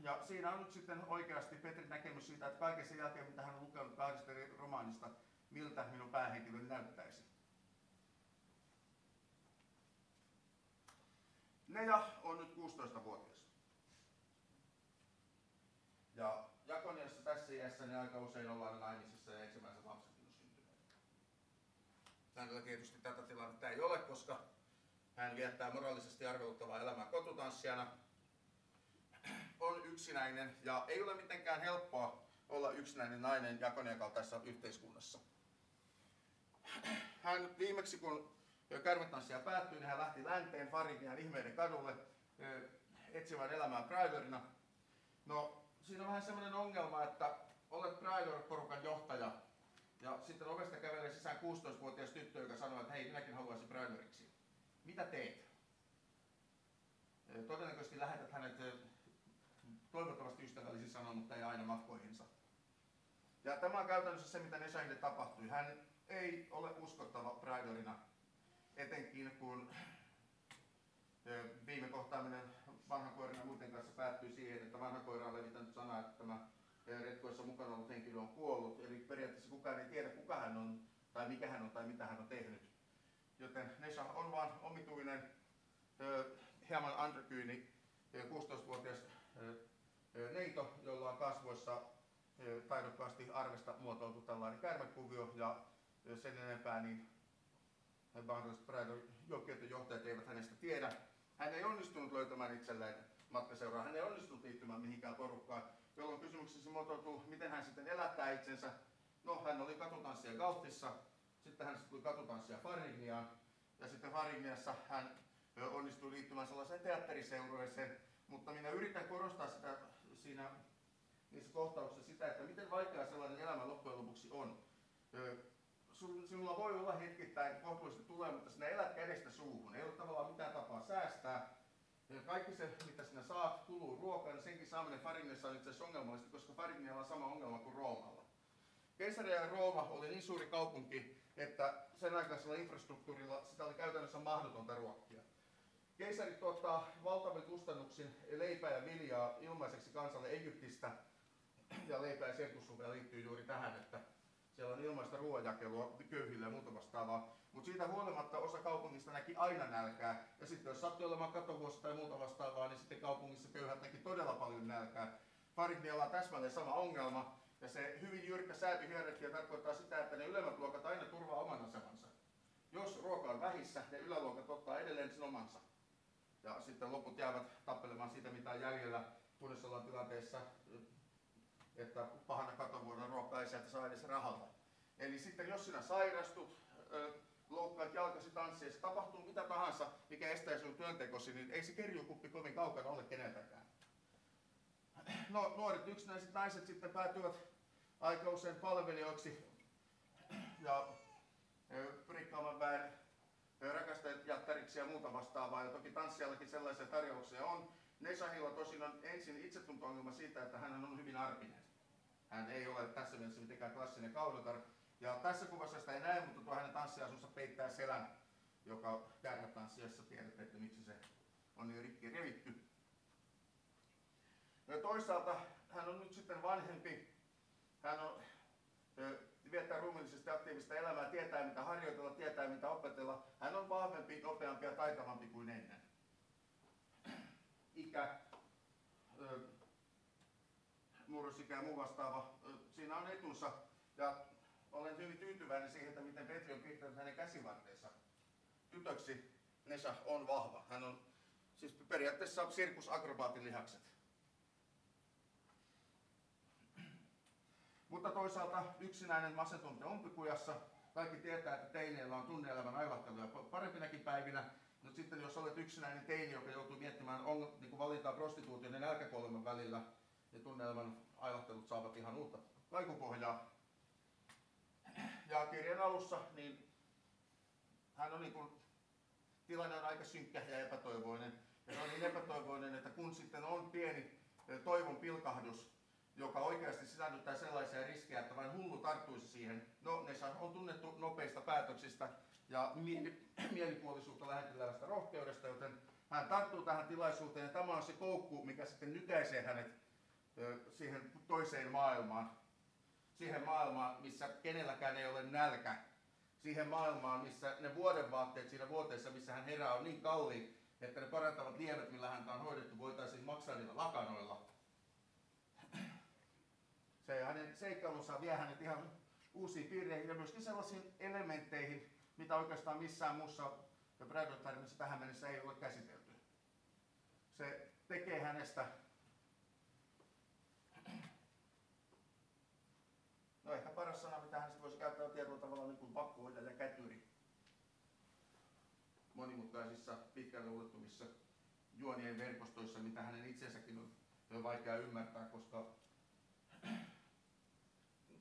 Ja siinä on nyt sitten oikeasti Petrin näkemys siitä, että kaiken sen jälkeen, mitä hän on lukenut kahdesta eri romaanista, miltä minun päähenkilöni näyttäisi. Neja on nyt 16-vuotias. Ja Jakoniassa tässä iässä niin aika usein ollaan naimisissa ja ensimmäiset lapsetkin on syntyneet. Hänellä tietysti tätä tilannetta ei ole, koska hän viettää moraalisesti arveluttavaa elämää kotutanssijana, on yksinäinen ja ei ole mitenkään helppoa olla yksinäinen nainen Jakonian kaltaisessa yhteiskunnassa. Hän viimeksi kun kärmetanssia päättyi, niin hän lähti länteen Farigian ihmeiden kadulle etsimään elämää Priderina. No, siinä on vähän semmoinen ongelma, että olet Prider-porukan johtaja ja sitten ovesta kävelee sisään 16-vuotias tyttö, joka sanoo, että hei, minäkin haluaisin Prideriksi. Mitä teet? Todennäköisesti lähetät hänet toivottavasti ystävällisin sanon, mutta ei aina matkoihinsa. Ja tämä on käytännössä se, mitä Nesahille tapahtui. Hän ei ole uskottava Priderina, etenkin kun viime kohtaaminen vanhan koiran ja muuten kanssa päättyi siihen, että vanha koira on levittänyt sanaa, että tämä retkoissa mukana ollut henkilö on kuollut. Eli periaatteessa kukaan ei tiedä, kuka hän on, tai mikä hän on, tai mitä hän on tehnyt. Joten Nesa on vain omituinen, hieman androkyyni, 16-vuotias neito, jolla on kasvoissa taidokkaasti arvesta muotoiltu tällainen kärmekuvio ja sen enempää niin mahdolliset johtajat eivät hänestä tiedä. Hän ei onnistunut löytämään itselleen matkaseuraa, hän ei onnistunut liittymään mihinkään porukkaan, jolloin kysymyksessä muotoutuu, miten hän sitten elättää itsensä. No, hän oli katutanssija Galtissa, sitten hän tuli katutanssia Farigniaan, ja sitten Farigniassa hän onnistui liittymään sellaiseen teatteriseurueeseen, mutta minä yritän korostaa sitä siinä niissä kohtauksissa sitä, että miten vaikea sellainen elämä loppujen lopuksi on. Sinulla voi olla hetkittäin kohtuullisesti tulee, mutta sinä elät kädestä suuhun. Ei ole tavallaan mitään tapaa säästää. Ja kaikki se, mitä sinä saat, kuluu ruokaan, senkin saaminen Farignessa on itse asiassa ongelmallista, koska Farignialla on sama ongelma kuin Roomalla. Keisaria ja Rooma oli niin suuri kaupunki, että sen aikaisella infrastruktuurilla sitä oli käytännössä mahdotonta ruokkia. Keisari tuottaa valtavin kustannuksin leipää ja viljaa ilmaiseksi kansalle Egyptistä. Ja leipää ja liittyy juuri tähän, että siellä on ilmaista ruoanjakelua köyhille ja muuta vastaavaa. Mutta siitä huolimatta osa kaupungista näki aina nälkää. Ja sitten jos sattui olemaan katovuosi tai muuta vastaavaa, niin sitten kaupungissa köyhät näki todella paljon nälkää. Farignialla on täsmälleen sama ongelma. Ja se hyvin jyrkkä säätyhierarkia tarkoittaa sitä, että ne ylemmät luokat aina turvaa oman asemansa. Jos ruoka on vähissä, ne yläluokat ottaa edelleen sen omansa ja sitten loput jäävät tappelemaan siitä, mitä on jäljellä, kunnes ollaan tilanteessa, että pahana katovuonna ruokaa ei sieltä saa edes rahalla. Eli sitten jos sinä sairastut, loukkaat jalkasi tanssiessa, tapahtuu mitä tahansa, mikä estää sinun työntekosi, niin ei se kerjukuppi kovin kaukana ole keneltäkään. No, nuoret yksinäiset naiset sitten päätyvät aika usein palvelijoiksi ja rikkaaman väen rakastajat ja muuta vastaavaa. Ja toki tanssijallakin sellaisia tarjouksia on. Nesahilla tosin on ensin itsetunto-ongelma siitä, että hän on hyvin arkinen. Hän ei ole tässä mielessä mitenkään klassinen kaunotar. Ja tässä kuvassa sitä ei näe, mutta tuo hänen tanssiasunsa peittää selän, joka kärrätanssiassa tiedätte, että miksi se on niin rikki revitty. Ja toisaalta hän on nyt sitten vanhempi. Hän on viettää ruumiillisesti aktiivista elämää, tietää mitä harjoitella, tietää mitä opetella. Hän on vahvempi, nopeampi ja taitavampi kuin ennen. Ikä, murrosikä ja muu vastaava, siinä on etunsa. Ja olen hyvin tyytyväinen siihen, että miten Petri on piirtänyt hänen käsivarteensa. Tytöksi Nesa on vahva. Hän on siis periaatteessa sirkusakrobaatin lihakset. Mutta toisaalta yksinäinen masentunut umpikujassa. Kaikki tietää, että teineillä on tunneelämän aivatteluja parempinakin päivinä. Mutta sitten jos olet yksinäinen teini, joka joutuu miettimään on, niin valintaa prostituution ja nälkäkuoleman välillä, niin tunneelämän aivattelut saavat ihan uutta kaikupohjaa. Ja kirjan alussa niin hän on niin kuin, tilanne on aika synkkä ja epätoivoinen. Ja se on niin epätoivoinen, että kun sitten on pieni toivon pilkahdus, joka oikeasti sisällyttää sellaisia riskejä, että vain hullu tarttuisi siihen. No, ne on tunnettu nopeista päätöksistä ja mieli, mielipuolisuutta lähetellävästä rohkeudesta, joten hän tarttuu tähän tilaisuuteen ja tämä on se koukku, mikä sitten nykäisee hänet siihen toiseen maailmaan. Siihen maailmaan, missä kenelläkään ei ole nälkä. Siihen maailmaan, missä ne vuodenvaatteet siinä vuoteessa, missä hän herää, on niin kalliit, että ne parantavat lievet, millä häntä on hoidettu, voitaisiin maksaa niillä lakanoilla se hänen seikkailunsa vie hänet ihan uusiin piireihin ja myöskin sellaisiin elementteihin, mitä oikeastaan missään muussa Bradford-tarinassa tähän mennessä ei ole käsitelty. Se tekee hänestä No ehkä paras sana, mitä hän voisi käyttää, on tietyllä tavalla niin kuin pakkohoitaja ja kätyri. Monimutkaisissa, pitkälle ulottuvissa juonien verkostoissa, mitä hänen itsensäkin on vaikea ymmärtää, koska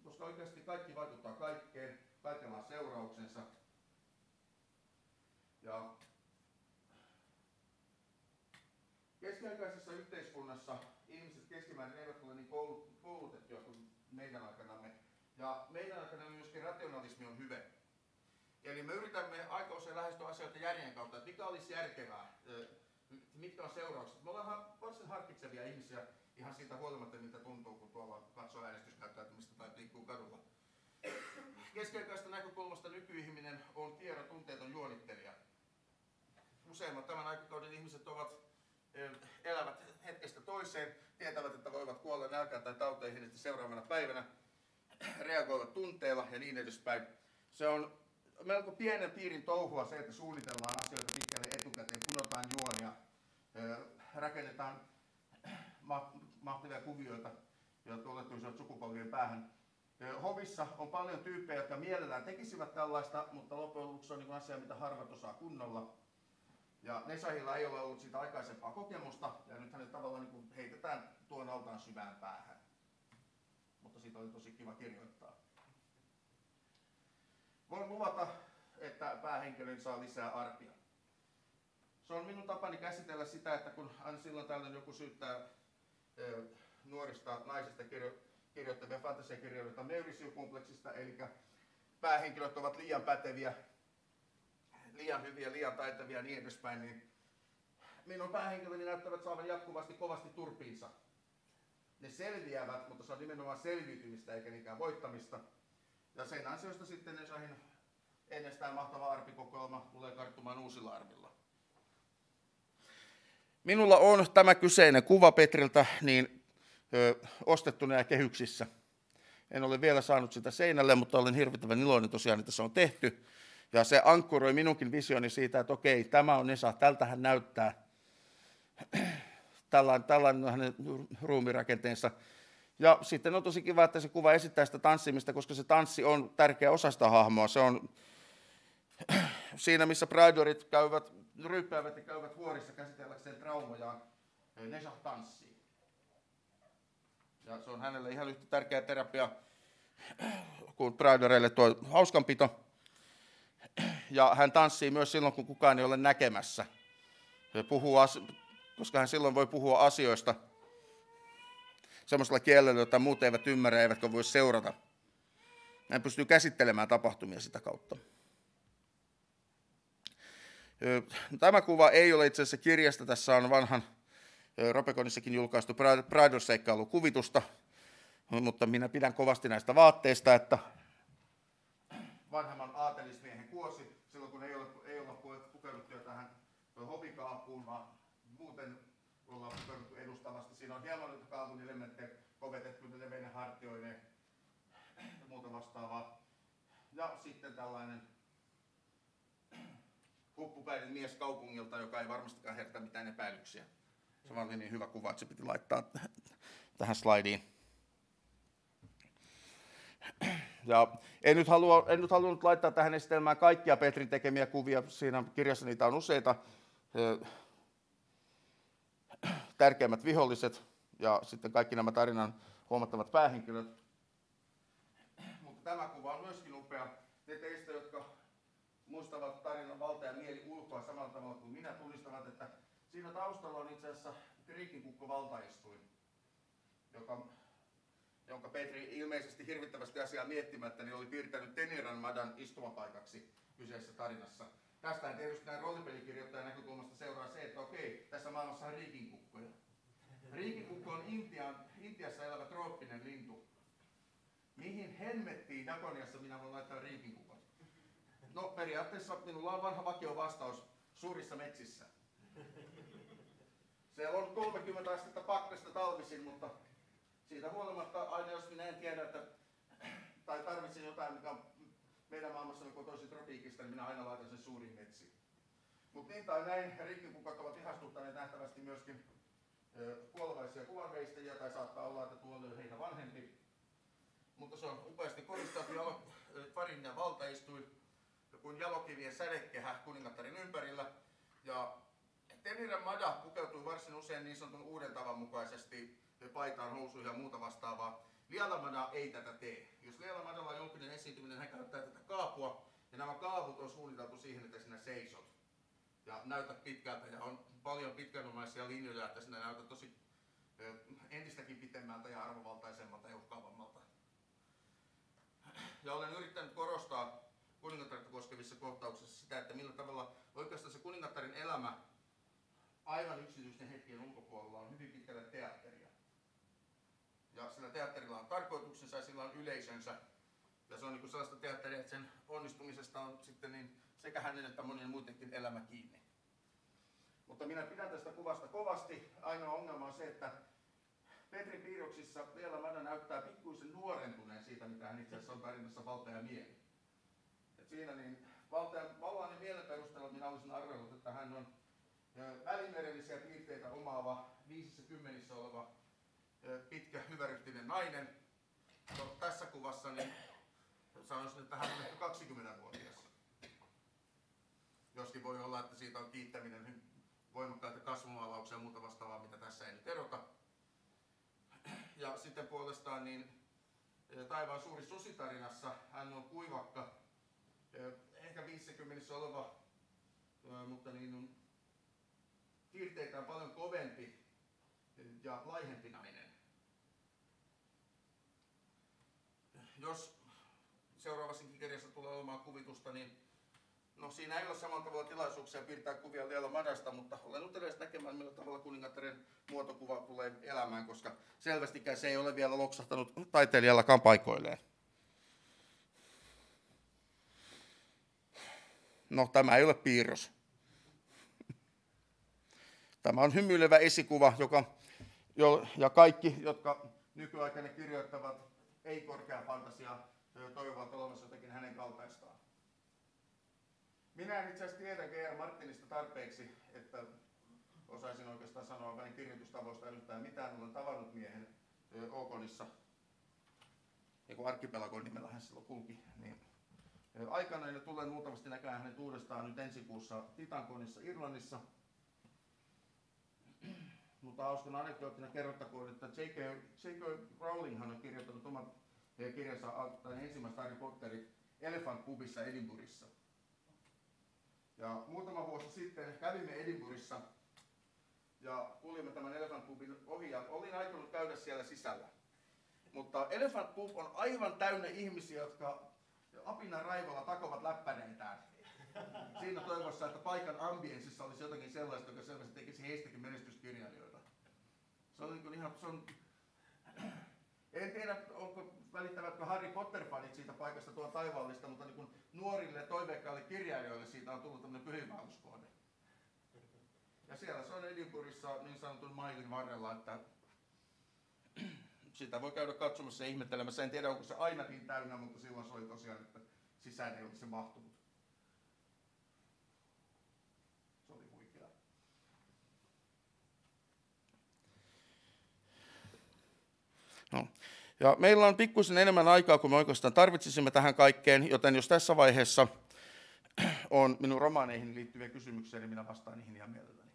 koska oikeasti kaikki vaikuttaa kaikkeen, kaikella on seurauksensa. Ja keskiaikaisessa yhteiskunnassa ihmiset keskimäärin eivät ole niin koulutettuja kuin meidän aikanamme. Ja meidän aikana myöskin rationalismi on hyve. Eli me yritämme aika usein lähestyä asioita järjen kautta, että mikä olisi järkevää, mitkä on seuraukset. Me ollaan varsin harkitsevia ihmisiä ihan siitä huolimatta, mitä tuntuu, kun tuolla katsoo äänestyskäyttäytymistä tai liikkuu kadulla. Keskiaikaista näkökulmasta nykyihminen on tiedon tunteeton juonittelija. Useimmat tämän aikakauden ihmiset ovat elävät hetkestä toiseen, tietävät, että voivat kuolla nälkään tai tauteihin, seuraavana päivänä reagoivat tunteella ja niin edespäin. Se on melko pienen piirin touhua se, että suunnitellaan asioita pitkälle etukäteen, pudotaan juonia, rakennetaan mahtavia kuvioita, jotka ulottuisivat sukupolvien päähän. Hovissa on paljon tyyppejä, jotka mielellään tekisivät tällaista, mutta loppujen lopuksi on niin asia, mitä harvat osaa kunnolla. Ja Nesahilla ei ole ollut siitä aikaisempaa kokemusta, ja nyt hänet tavallaan niin heitetään tuon altaan syvään päähän. Siitä oli tosi kiva kirjoittaa. Voin luvata, että päähenkilön saa lisää arpia. Se on minun tapani käsitellä sitä, että kun aina silloin tällöin joku syyttää nuorista naisista kirjo, kirjoittavia fantasiakirjoita Meurisiu-kompleksista, eli päähenkilöt ovat liian päteviä, liian hyviä, liian taitavia ja niin edespäin, niin minun päähenkilöni näyttävät saavan jatkuvasti kovasti turpiinsa. Ne selviävät, mutta se on nimenomaan selviytymistä eikä niinkään voittamista. Ja sen ansiosta sitten Esahin ennestään mahtava arpikokoelma tulee karttumaan uusilla arvilla. Minulla on tämä kyseinen kuva Petriltä niin ö, ostettuna ja kehyksissä. En ole vielä saanut sitä seinälle, mutta olen hirvittävän iloinen tosiaan, että se on tehty. Ja se ankkuroi minunkin visioni siitä, että okei, tämä on Esa, tältähän näyttää. Tällainen, tällainen hänen ruumirakenteensa. Ja sitten on tosi kiva, että se kuva esittää sitä tanssimista, koska se tanssi on tärkeä osa sitä hahmoa. Se on siinä, missä Pridorit käyvät, ryppäävät ja käyvät vuorissa käsitelläkseen traumojaan, Neja tanssii. Ja se on hänelle ihan yhtä tärkeä terapia kuin Pridoreille tuo hauskanpito. Ja hän tanssii myös silloin, kun kukaan ei ole näkemässä. Se puhuu, koska hän silloin voi puhua asioista, semmoisella kielellä, jota muut eivät ymmärrä, eivätkä voi seurata. Hän pystyy käsittelemään tapahtumia sitä kautta. Tämä kuva ei ole itse asiassa kirjasta. Tässä on vanhan Ropekonissakin julkaistu Bridal kuvitusta, mutta minä pidän kovasti näistä vaatteista, että vanhemman aatelismiehen kuosi silloin, kun ei ole, ei olla pukeuduttu tähän hovikaapuun, vaan muuten ollaan pukeuduttu edustavasti. Siinä on hieman kaavun elementtejä, kovetettu leveinen hartioinen ja muuta vastaavaa. Ja sitten tällainen huppupäinen mies kaupungilta, joka ei varmastikaan herätä mitään epäilyksiä. Se on niin hyvä kuva, että se piti laittaa tähän slaidiin. Ja en nyt, halua, en nyt halunnut laittaa tähän esitelmään kaikkia Petrin tekemiä kuvia. Siinä kirjassa niitä on useita. Tärkeimmät viholliset ja sitten kaikki nämä tarinan huomattavat päähenkilöt. Mutta tämä kuva on myöskin upea. Ne teistä, jotka muistavat tarinan valta ja mieli ulkoa samalla tavalla kuin minä, tunnistavat, että siinä taustalla on itse asiassa Kriikin kukko valtaistuin, joka, jonka Petri ilmeisesti hirvittävästi asiaa miettimättä, niin oli piirtänyt Teniran madan istumapaikaksi kyseisessä tarinassa. Tästä tietysti näin roolipelikirjoittajan näkökulmasta seuraa se, että okei, tässä maailmassa on riikinkukkoja. Riikinkukko on Intian, Intiassa elävä trooppinen lintu. Mihin hemmettiin Japoniassa minä voin laittaa riikinkukon? No periaatteessa minulla on vanha vakio vastaus suurissa metsissä. Se on 30 astetta pakkasta talvisin, mutta siitä huolimatta aina jos minä en tiedä, että, tai tarvitsen jotain, mikä on meidän maailmassa kotoisin tropiikista, niin minä aina laitan sen suuriin metsiin. Mutta niin tai näin, rikkikukat ovat ihastuttaneet nähtävästi myöskin kuolevaisia kuvanveistäjiä, tai saattaa olla, että tuo on heitä vanhempi. Mutta se on upeasti koristettu parin ja valtaistuin kuin jalokivien sädekehä kuningattarin ympärillä. Ja Temiran Mada pukeutui varsin usein niin sanotun uuden tavan mukaisesti paitaan, housuihin ja muuta vastaavaa. Lialamada ei tätä tee. Jos Lialamadalla on jonkinlainen esiintyminen, hän käyttää tätä kaapua, ja nämä kaavut on suunniteltu siihen, että sinä seisot ja näytät pitkältä, ja on paljon pitkänomaisia linjoja, että sinä näytät tosi entistäkin pitemmältä ja arvovaltaisemmalta ja uhkaavammalta. Ja olen yrittänyt korostaa kuningattarta koskevissa kohtauksissa sitä, että millä tavalla oikeastaan se kuningattarin elämä aivan yksityisten hetkien ulkopuolella on hyvin pitkälle teatteria. Ja sillä teatterilla on tarkoituksensa ja sillä on yleisönsä. Ja se on niin sellaista teatteria, että sen onnistumisesta on sitten niin sekä hänen että monien muidenkin elämä kiinni. Mutta minä pidän tästä kuvasta kovasti. Ainoa ongelma on se, että Petrin piirroksissa vielä Mada näyttää pikkuisen nuorentuneen siitä, mitä hän itse asiassa on tarinassa Valta ja mieli. Et siinä niin valta vallan ja mielen perusteella minä olisin arvellut, että hän on välimerellisiä piirteitä omaava, viisissä kymmenissä oleva pitkä hyväryhtinen nainen. No, tässä kuvassa niin sanoisin, että hän on ehkä 20-vuotias. Joskin voi olla, että siitä on kiittäminen voimakkaita kasvumalauksia ja muuta vastaavaa, mitä tässä ei nyt erota. Ja sitten puolestaan niin Taivaan suuri susitarinassa hän on kuivakka, ehkä 50 oleva, mutta niin on paljon kovempi ja laihempi nainen. Jos seuraavassakin kirjassa tulee olemaan kuvitusta, niin no siinä ei ole samalla tavalla tilaisuuksia piirtää kuvia Leela Madasta, mutta olen utelias näkemään, millä tavalla kuningattaren muotokuva tulee elämään, koska selvästikään se ei ole vielä loksahtanut taiteilijallakaan paikoilleen. No, tämä ei ole piirros. Tämä on hymyilevä esikuva, joka, jo, ja kaikki, jotka nykyaikana kirjoittavat ei-korkeaa fantasiaa, toivovat olemassa jotakin hänen kaltaistaan. Minä en itse asiassa tiedä G.R. Martinista tarpeeksi, että osaisin oikeastaan sanoa vain kirjoitustavoista yhtään mitään. Olen tavannut miehen Okonissa, ja kun Arkipelagon nimellä hän silloin kulki, niin aikana ja tulen luultavasti näkään hänet uudestaan nyt ensi kuussa Titankonissa Irlannissa. Mutta hauskana anekdoottina kerrottakoon, että J.K. Rowlinghan on kirjoittanut oman ö, kirjansa, tai ensimmäistä Harry Potterit Elephant Pubissa Edinburghissa. Ja muutama vuosi sitten kävimme Edinburghissa ja kuulimme tämän Elephant Pubin ohi ja olin aikonut käydä siellä sisällä. Mutta Elephant Pub on aivan täynnä ihmisiä, jotka apina raivolla takovat läppäneitään. Siinä toivossa, että paikan ambienssissa olisi jotakin sellaista, joka selvästi tekisi heistäkin menestyskirjailijoita. Se on niin ihan, se on... En tiedä, onko välittävätkö Harry Potter-fanit siitä paikasta tuo taivaallista, mutta niin nuorille toiveikkaille kirjailijoille siitä on tullut tämmöinen pyhiinvaelluskohde. Ja siellä se on Edinburghissa niin sanotun mailin varrella, että sitä voi käydä katsomassa ja ihmettelemässä. En tiedä, onko se aina niin täynnä, mutta silloin se oli tosiaan, että sisään ei olisi mahtunut. Se oli huikea. No. Ja meillä on pikkuisen enemmän aikaa kuin me oikeastaan tarvitsisimme tähän kaikkeen, joten jos tässä vaiheessa on minun romaaneihin liittyviä kysymyksiä, niin minä vastaan niihin ihan mielelläni.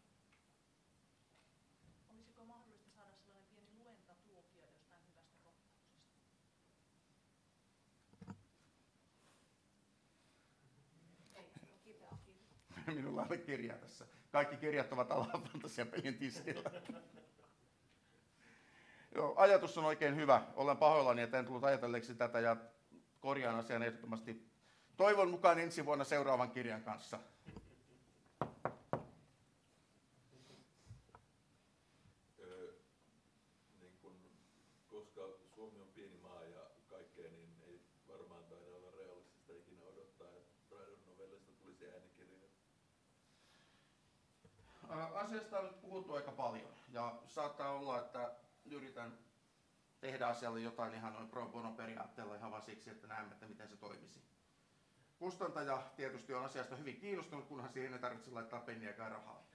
Olisiko mahdollista saada sellainen pieni luentatuokio jostain hyvästä kohtauksesta? Ei, se on kipeä kirja. Minulla ei ole kirjaa tässä. Kaikki kirjat ovat alafantasiapelien tiskillä. Joo, ajatus on oikein hyvä. Olen pahoillani, että en tullut ajatelleeksi tätä ja korjaan asian ehdottomasti. Toivon mukaan ensi vuonna seuraavan kirjan kanssa. Kun, koska Suomi on pieni maa ja kaikkea, ei varmaan taida olla realistista ikinä odottaa, että Raidon novellista tulisi äänikirjoja. Ää, Asiasta on nyt puhuttu aika paljon ja saattaa olla, että yritän tehdä asialle jotain ihan noin pro bono periaatteella ihan vaan siksi, että näemme, että miten se toimisi. Kustantaja tietysti on asiasta hyvin kiinnostunut, kunhan siihen ei tarvitse laittaa penniäkään rahaa.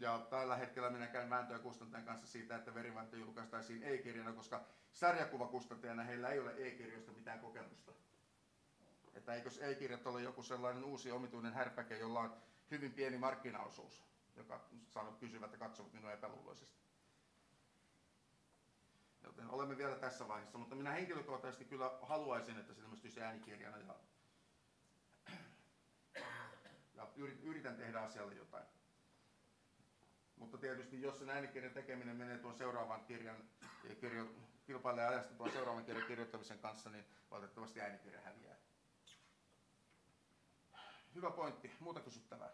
Ja tällä hetkellä minä käyn vääntöä kustantajan kanssa siitä, että verivantio julkaistaisiin e-kirjana, koska sarjakuvakustantajana heillä ei ole e-kirjoista mitään kokemusta. Että eikös e-kirjat ole joku sellainen uusi omituinen härpäke, jolla on hyvin pieni markkinaosuus, joka sanoo kysyvät ja katsovat minua epäluuloisesti. Joten olemme vielä tässä vaiheessa, mutta minä henkilökohtaisesti kyllä haluaisin, että se ilmestyisi äänikirjana ja, ja yrit- yritän tehdä asialle jotain. Mutta tietysti jos sen äänikirjan tekeminen menee tuon seuraavan kirjan, kirjo, kilpailee ajasta tuon seuraavan kirjan kirjoittamisen kanssa, niin valitettavasti äänikirja häviää. Hyvä pointti. Muuta kysyttävää?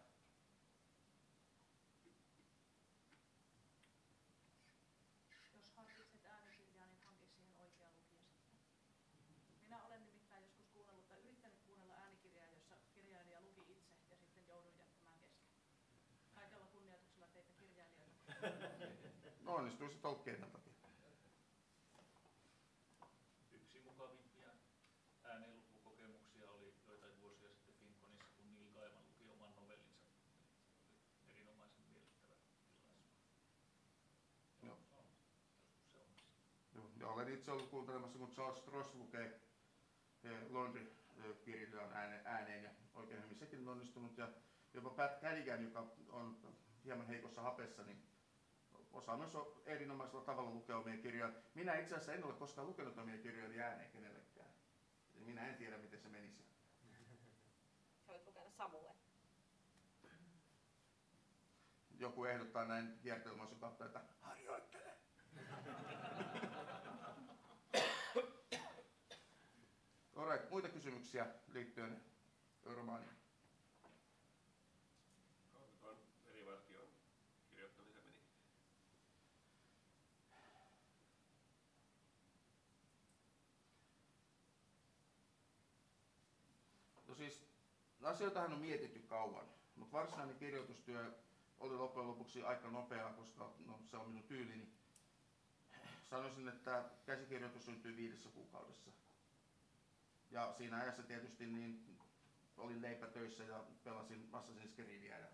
Jos harkitset äänikirjaa, niin hanki siihen oikea lukija sitten. Minä olen nimittäin joskus kuunnellut tai yrittänyt kuunnella äänikirjaa, jossa kirjailija luki itse ja sitten jouduin jättämään kesken. Kaikella kunnioituksella teitä kirjailijoita. No onnistuisi Tolkieniltakin. Yksi mukavimpia äänenlukukokemuksia oli joitain vuosia sitten Finkonissa, kun Neil Gaiman luki oman novellinsa. Oli erinomaisen miellyttävä tilaisuus. Joo. Se on. Joo, ja olen itse ollut kuuntelemassa, kun Charles Stross lukee eh, Laundry-kirjan ääneen, ääneen ja oikein hyvin sekin on onnistunut. Ja jopa Pat Cadigan, joka on hieman heikossa hapessa, niin osaa myös erinomaisella tavalla lukea omia kirjoja. Minä itse asiassa en ole koskaan lukenut omia kirjoja ääneen kenellekään. Minä en tiedä, miten se menisi. Sä voit lukea Samuel. Joku ehdottaa näin kiertelmäisen kautta, että harjoittele. Alright, muita kysymyksiä liittyen romaaniin? Kauanko tuon verivartion kirjoittamisen meni? No siis, asioitahan on mietitty kauan, mutta varsinainen kirjoitustyö oli loppujen lopuksi aika nopeaa, koska no, se on minun tyylini. Sanoisin, että käsikirjoitus syntyi viidessä kuukaudessa. Ja siinä ajassa tietysti niin olin leipätöissä ja pelasin Assassin's Creedia ja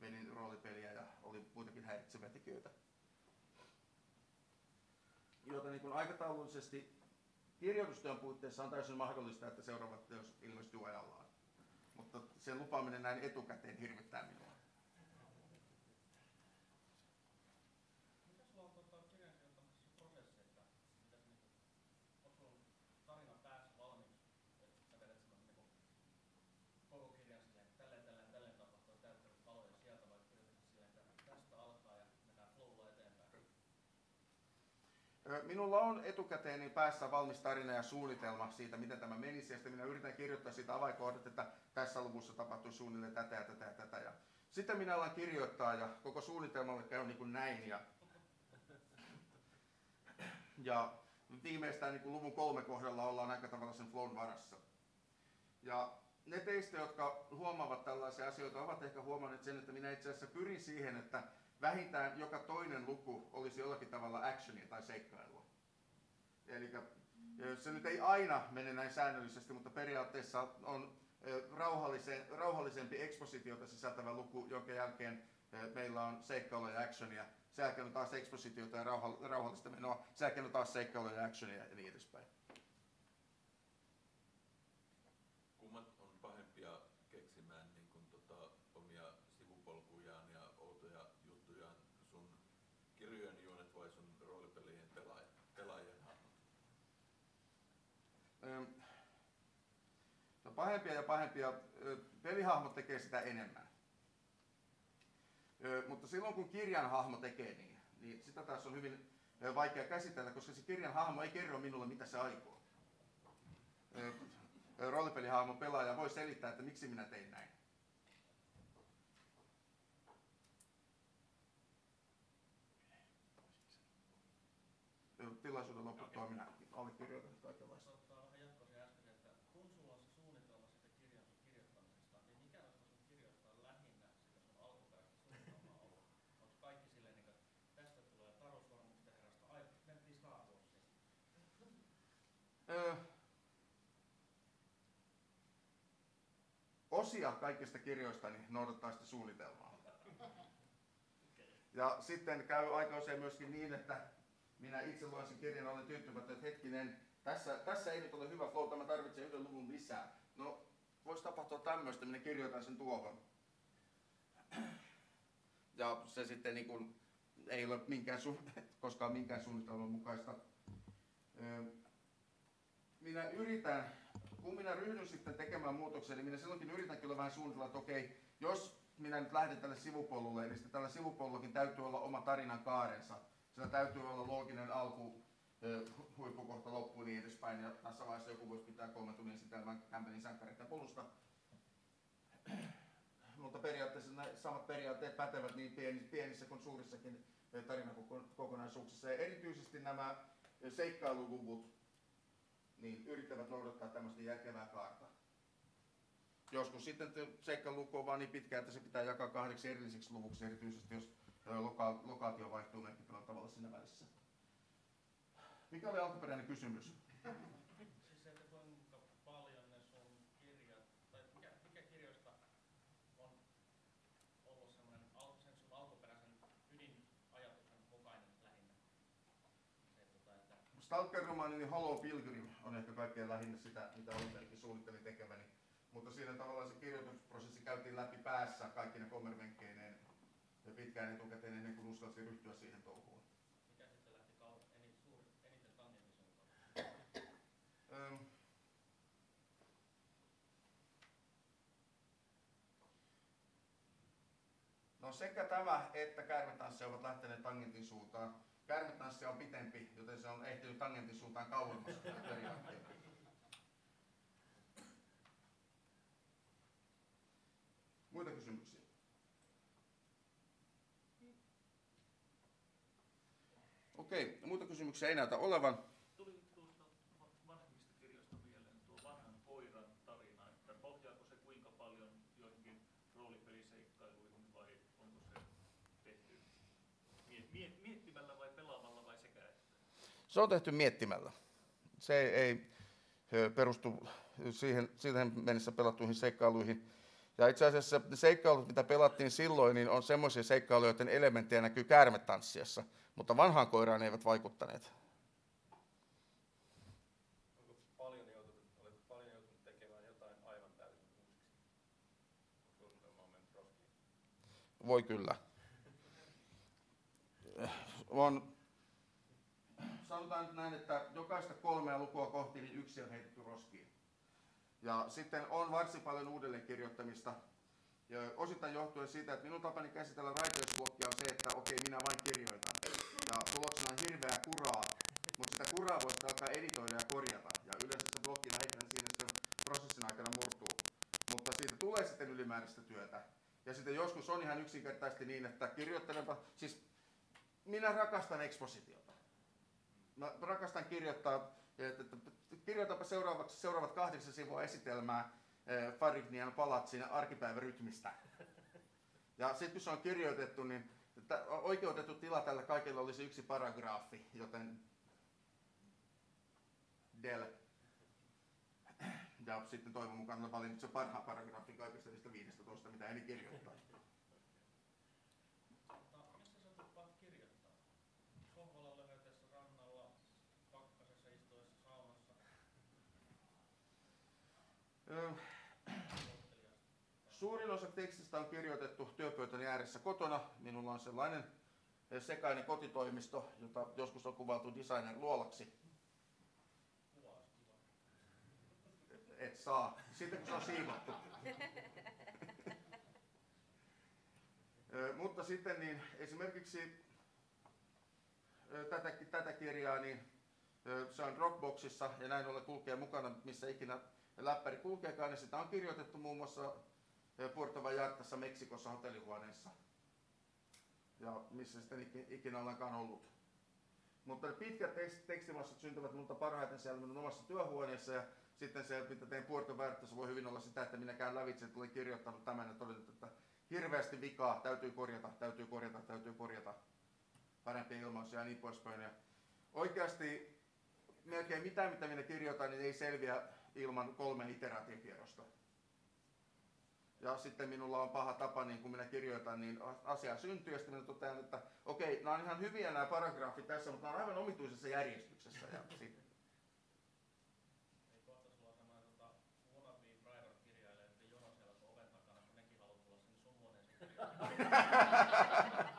venin roolipeliä ja olin muitakin häiritseviä tekijöitä. Joten niin aikataulullisesti kirjoitustyön puitteissa on täysin mahdollista, että seuraavat teos ilmestyy ajallaan. Mutta sen lupaaminen näin etukäteen hirvittää minua. Mitä sulla on tuota kirjan kirjoittamisessa prosessi, että mitä se niinku, onko sulla tarina päässä valmiiksi, että sä vedät semmoisen niinku koko kirjan silleen, että tälleen, tälleen, tälleen tapahtuu, ja täyttänyt paloja sieltä, vai kirjoitat silleen, että tästä alkaa ja mennään flowlla eteenpäin. Ö, Minulla on etukäteen niin päässä valmis tarina ja suunnitelma siitä, miten tämä menisi, ja sitten minä yritän kirjoittaa siitä avainkohdat, että tässä luvussa tapahtuu suunnilleen tätä ja tätä ja tätä. Ja sitten minä alan kirjoittaa ja koko suunnitelmalle käy niin kuin näin. Ja, ja viimeistään niin kuin luvun kolme kohdalla ollaan aika tavalla sen flown varassa. Ja ne teistä, jotka huomaavat tällaisia asioita, ovat ehkä huomanneet sen, että minä itse asiassa pyrin siihen, että vähintään joka toinen luku olisi jollakin tavalla actionia tai seikkailua. Eli se nyt ei aina mene näin säännöllisesti, mutta periaatteessa on rauhallisempi ekspositiota sisältävä luku, jonka jälkeen meillä on seikkailua ja actionia. Sen jälkeen on taas ekspositiota ja rauhallista menoa. Sen jälkeen on taas seikkailua ja actionia ja niin edespäin. Pahempia ja pahempia. Ö, Pelihahmot tekee sitä enemmän. Mutta silloin kun kirjan hahmo tekee niin, niin sitä taas on hyvin vaikea käsitellä, koska se kirjan hahmo ei kerro minulle, mitä se aikoo. Ö, ö, Roolipelihahmo pelaaja voi selittää, että miksi minä tein näin. Tilaisuuden loputtua minä allekirjoitan kaikenlaista. Jos ottaa vähän jatkoa siihen äsken, että kun sulla on se suunnitelma siitä kirjan kirjoittamisesta, niin mikä noista sun kirjoista on lähinnä sitä sun alkuperäistä suunnitelmaa ollut? Onko kaikki silleen, niin kuin, tästä tulee Tarusormusten herrasta, ai, mentiin Star Warsiin. Ö, osia kaikista kirjoistani noudattaa sitä suunnitelmaa. Ja sitten käy aika usein myöskin niin, että minä itse luen sen kirjan ja olen tyytymätön, että hetkinen, tässä, tässä ei nyt ole hyvä flow, tämä tarvitsee yhden luvun lisää. No, voisi tapahtua tämmöistä, minä kirjoitan sen tuohon. Ja se sitten niin kuin, ei ole minkään su- koskaan minkään suunnitelman mukaista. Minä yritän, kun minä ryhdyn sitten tekemään muutoksia, niin minä silloinkin yritän kyllä vähän suunnitella, että okei, jos minä nyt lähden tälle sivupolulle, niin sitten tällä sivupolullakin täytyy olla oma tarinan kaarensa. Sillä täytyy olla looginen alku, huippukohta loppu ja niin edespäin. Ja tässä vaiheessa joku voisi pitää kolme tunnin esitelmän Campbellin sankkareiden polusta. Mutta periaatteessa nämä samat periaatteet pätevät niin pienissä, kuin suurissakin tarinakokonaisuuksissa. Ja erityisesti nämä seikkailuluvut, niin yrittävät noudattaa tämmöistä järkevää kaarta. Joskus sitten te- seikkaluku on vaan niin pitkä, että se pitää jakaa kahdeksi erilliseksi luvuksi, erityisesti jos loka- lokaatio vaihtuu merkittävällä tavalla siinä välissä. Mikä oli alkuperäinen kysymys? Siis se, että kuinka paljon ne sun kirjat, tai mikä, mikä kirjoista on ollut semmoinen, al, sen sun alkuperäisen ydinajatuksen mukainen lähinnä? Se, tota, että Stalker-romaanini Hollow Pilgrim on ehkä kaikkein lähinnä sitä, mitä alun perin suunnittelin tekeväni. Mutta siinä tavallaan se kirjoitusprosessi käytiin läpi päässä kaikki ne kommervenkkeineen ja pitkään etukäteen ennen kuin uskalsi ryhtyä siihen touhuun. mikä sitten lähti kau, eni, suur, eniten suuntaan? No sekä tämä että käärmetanssi ovat lähteneet tangentin suuntaan. Käärmetanssi on pitempi, joten se on ehtinyt tangentin suuntaan kauemmas periaatteessa. Muita kysymyksiä? Okei, muita kysymyksiä ei näytä olevan. Tuli tuosta va- vanhemmista kirjoista mieleen tuo vanhan koiran tarina, että pohjaako se kuinka paljon joihinkin roolipeliseikkailuihin vai onko se tehty miet, miet, miettimällä vai pelaamalla vai sekä että? Se on tehty miettimällä. Se ei perustu siihen, siihen mennessä pelattuihin seikkailuihin. Ja itse asiassa ne seikkailut, mitä pelattiin silloin, niin on semmoisia seikkailuja, joiden elementtejä näkyy käärmetanssiassa, mutta vanhaan koiraan ne eivät vaikuttaneet. Voi kyllä. On, sanotaan nyt näin, että jokaista kolmea lukua kohti niin yksi on heitetty roskiin. Ja sitten on varsin paljon uudelleenkirjoittamista. Ja osittain johtuen siitä, että minun tapani käsitellä raiteusblokkia on se, että okei, minä vain kirjoitan. Ja tuloksena on hirveää kuraa, mutta sitä kuraa voi sitten alkaa editoida ja korjata. Ja yleensä se blokki vähintään siinä sitten prosessin aikana murtuu. Mutta siitä tulee sitten ylimääräistä työtä. Ja sitten joskus on ihan yksinkertaisesti niin, että kirjoittelenpa, siis minä rakastan ekspositiota. Mä rakastan kirjoittaa, että, että kirjoitapa seuraavaksi, seuraavat kahdeksan sivua esitelmää eh, Farignian palatsin arkipäivärytmistä. Ja sitten kun se on kirjoitettu, niin oikeutettu tila tällä kaikella olisi yksi paragraafi, joten Del ja sitten toivon mukaan olen valinnut sen parhaan paragrafin kaikista niistä 15, mitä en kirjoittaa. Suurin osa tekstistä on kirjoitettu työpöytäni ääressä kotona. Minulla on sellainen sekainen kotitoimisto, jota joskus on kuvailtu designer luolaksi. Et saa. Sitten kun se on siivottu. Mutta sitten niin esimerkiksi tätä, tätä kirjaa, niin se on Dropboxissa ja näin ollen kulkee mukana, missä ikinä läppäri kulkeekaan. Ja sitä on kirjoitettu muun muassa ö, Puerto Vallartassa Meksikossa hotellihuoneessa. Ja missä sitten iki- ikinä olenkaan ollut. Mutta ne pitkät tekst- tekstimassat syntyvät minulta parhaiten siellä minun omassa työhuoneessa ja sitten se, mitä tein Puerto Vallartassa, voi hyvin olla sitä, että minä käyn lävitse, että olen kirjoittanut tämän ja todennut, että hirveästi vikaa, täytyy korjata, täytyy korjata, täytyy korjata, parempia ilmauksia ja niin poispäin. Ja oikeasti melkein mitä, mitä minä kirjoitan, niin ei selviä ilman kolme iteraatiokierrosta. Ja sitten minulla on paha tapa, niin kun minä kirjoitan, niin asia syntyy ja sitten minä totean, että okei, nämä on ihan hyviä nämä paragrafit tässä, mutta nämä on aivan omituisessa järjestyksessä. Ja sitten tota,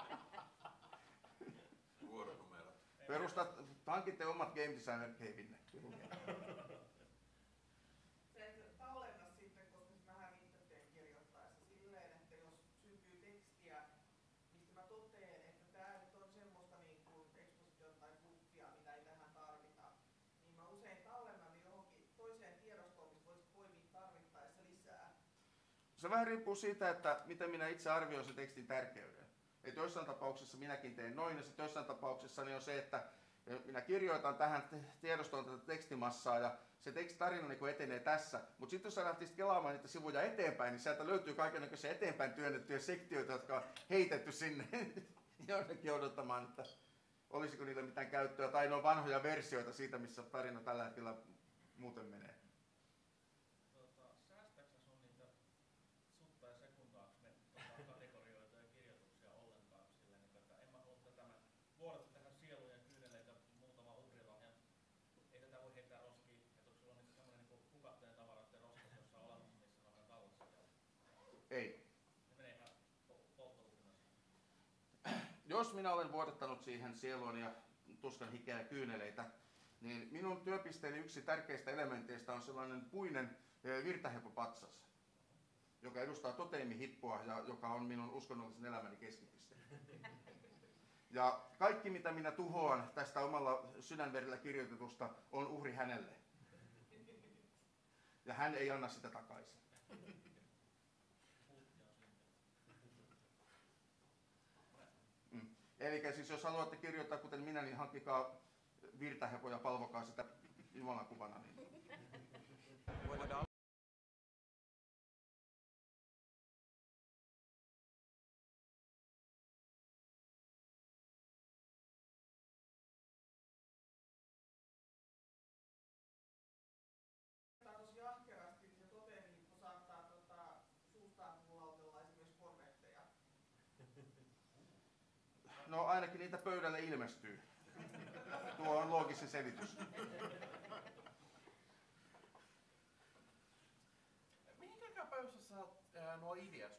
perustat, hankitte omat game designer cavinne. Se, että tallenna sitten, koska se vähän itse teen kirjoittaessa silleen, että jos syntyy tekstiä, mistä mä toteen, että tää nyt on semmoista niin kuin exposition tai fluffia, mitä ei tähän tarvita, niin mä usein tallennan ne johonkin toiseen tiedostoon, mistä voisi poimia tarvittaessa lisää. Se vähän riippuu siitä, että miten minä itse arvioin sen tekstin tärkeyden. Että joissain tapauksissa minäkin teen noin, ja sitten joissain tapauksissa niin on se, että minä kirjoitan tähän tiedostoon tätä tekstimassaa, ja se tekstitarina niin kuin etenee tässä. Mutta sitten jos sä lähtisit kelaamaan niitä sivuja eteenpäin, niin sieltä löytyy kaikenlaisia eteenpäin työnnettyjä sektioita, jotka on heitetty sinne jonnekin odottamaan, että olisiko niille mitään käyttöä, tai ne on vanhoja versioita siitä, missä tarina tällä hetkellä muuten menee. Tota, säästääksä sun niitä sutta ja sekundaaks me tota, kategorioituja kirjoituksia ollenkaan silleen, niin, että en mä halua tätä mä vuodatta tähän sieluja ja kyyneleitä muutama uhrilahja. Ei tätä voi heittää roskiin, että onko sulla niitä semmoinen niin hukattujen tavaroiden roskas, jossa on olemassa, missä on vähän tallessa siellä. Ei. Ne menee ihan po- polttolukunnassa. Jos minä olen vuodattanut siihen sieluun ja tuskan hikeä ja kyyneleitä, niin minun työpisteeni yksi tärkeistä elementeistä on sellainen puinen eh, virtahepopatsas, joka edustaa toteimihippua ja joka on minun uskonnollisen elämäni keskipiste. Ja kaikki mitä minä tuhoan tästä omalla sydänverellä kirjoitetusta on uhri hänelle. Ja hän ei anna sitä takaisin. Eli siis jos haluatte kirjoittaa kuten minä, niin hankkikaa virtahepo ja palvokaa sitä Jumalan kuvana. Niin. Tämä tosi ahkerasti, niin se toteemihippo saattaa tota, suustaan No ainakin niitä pöydälle ilmestyy. Tuo on loogisin selitys. Mihinkäkään päivässä sä oot ää, nuo ideat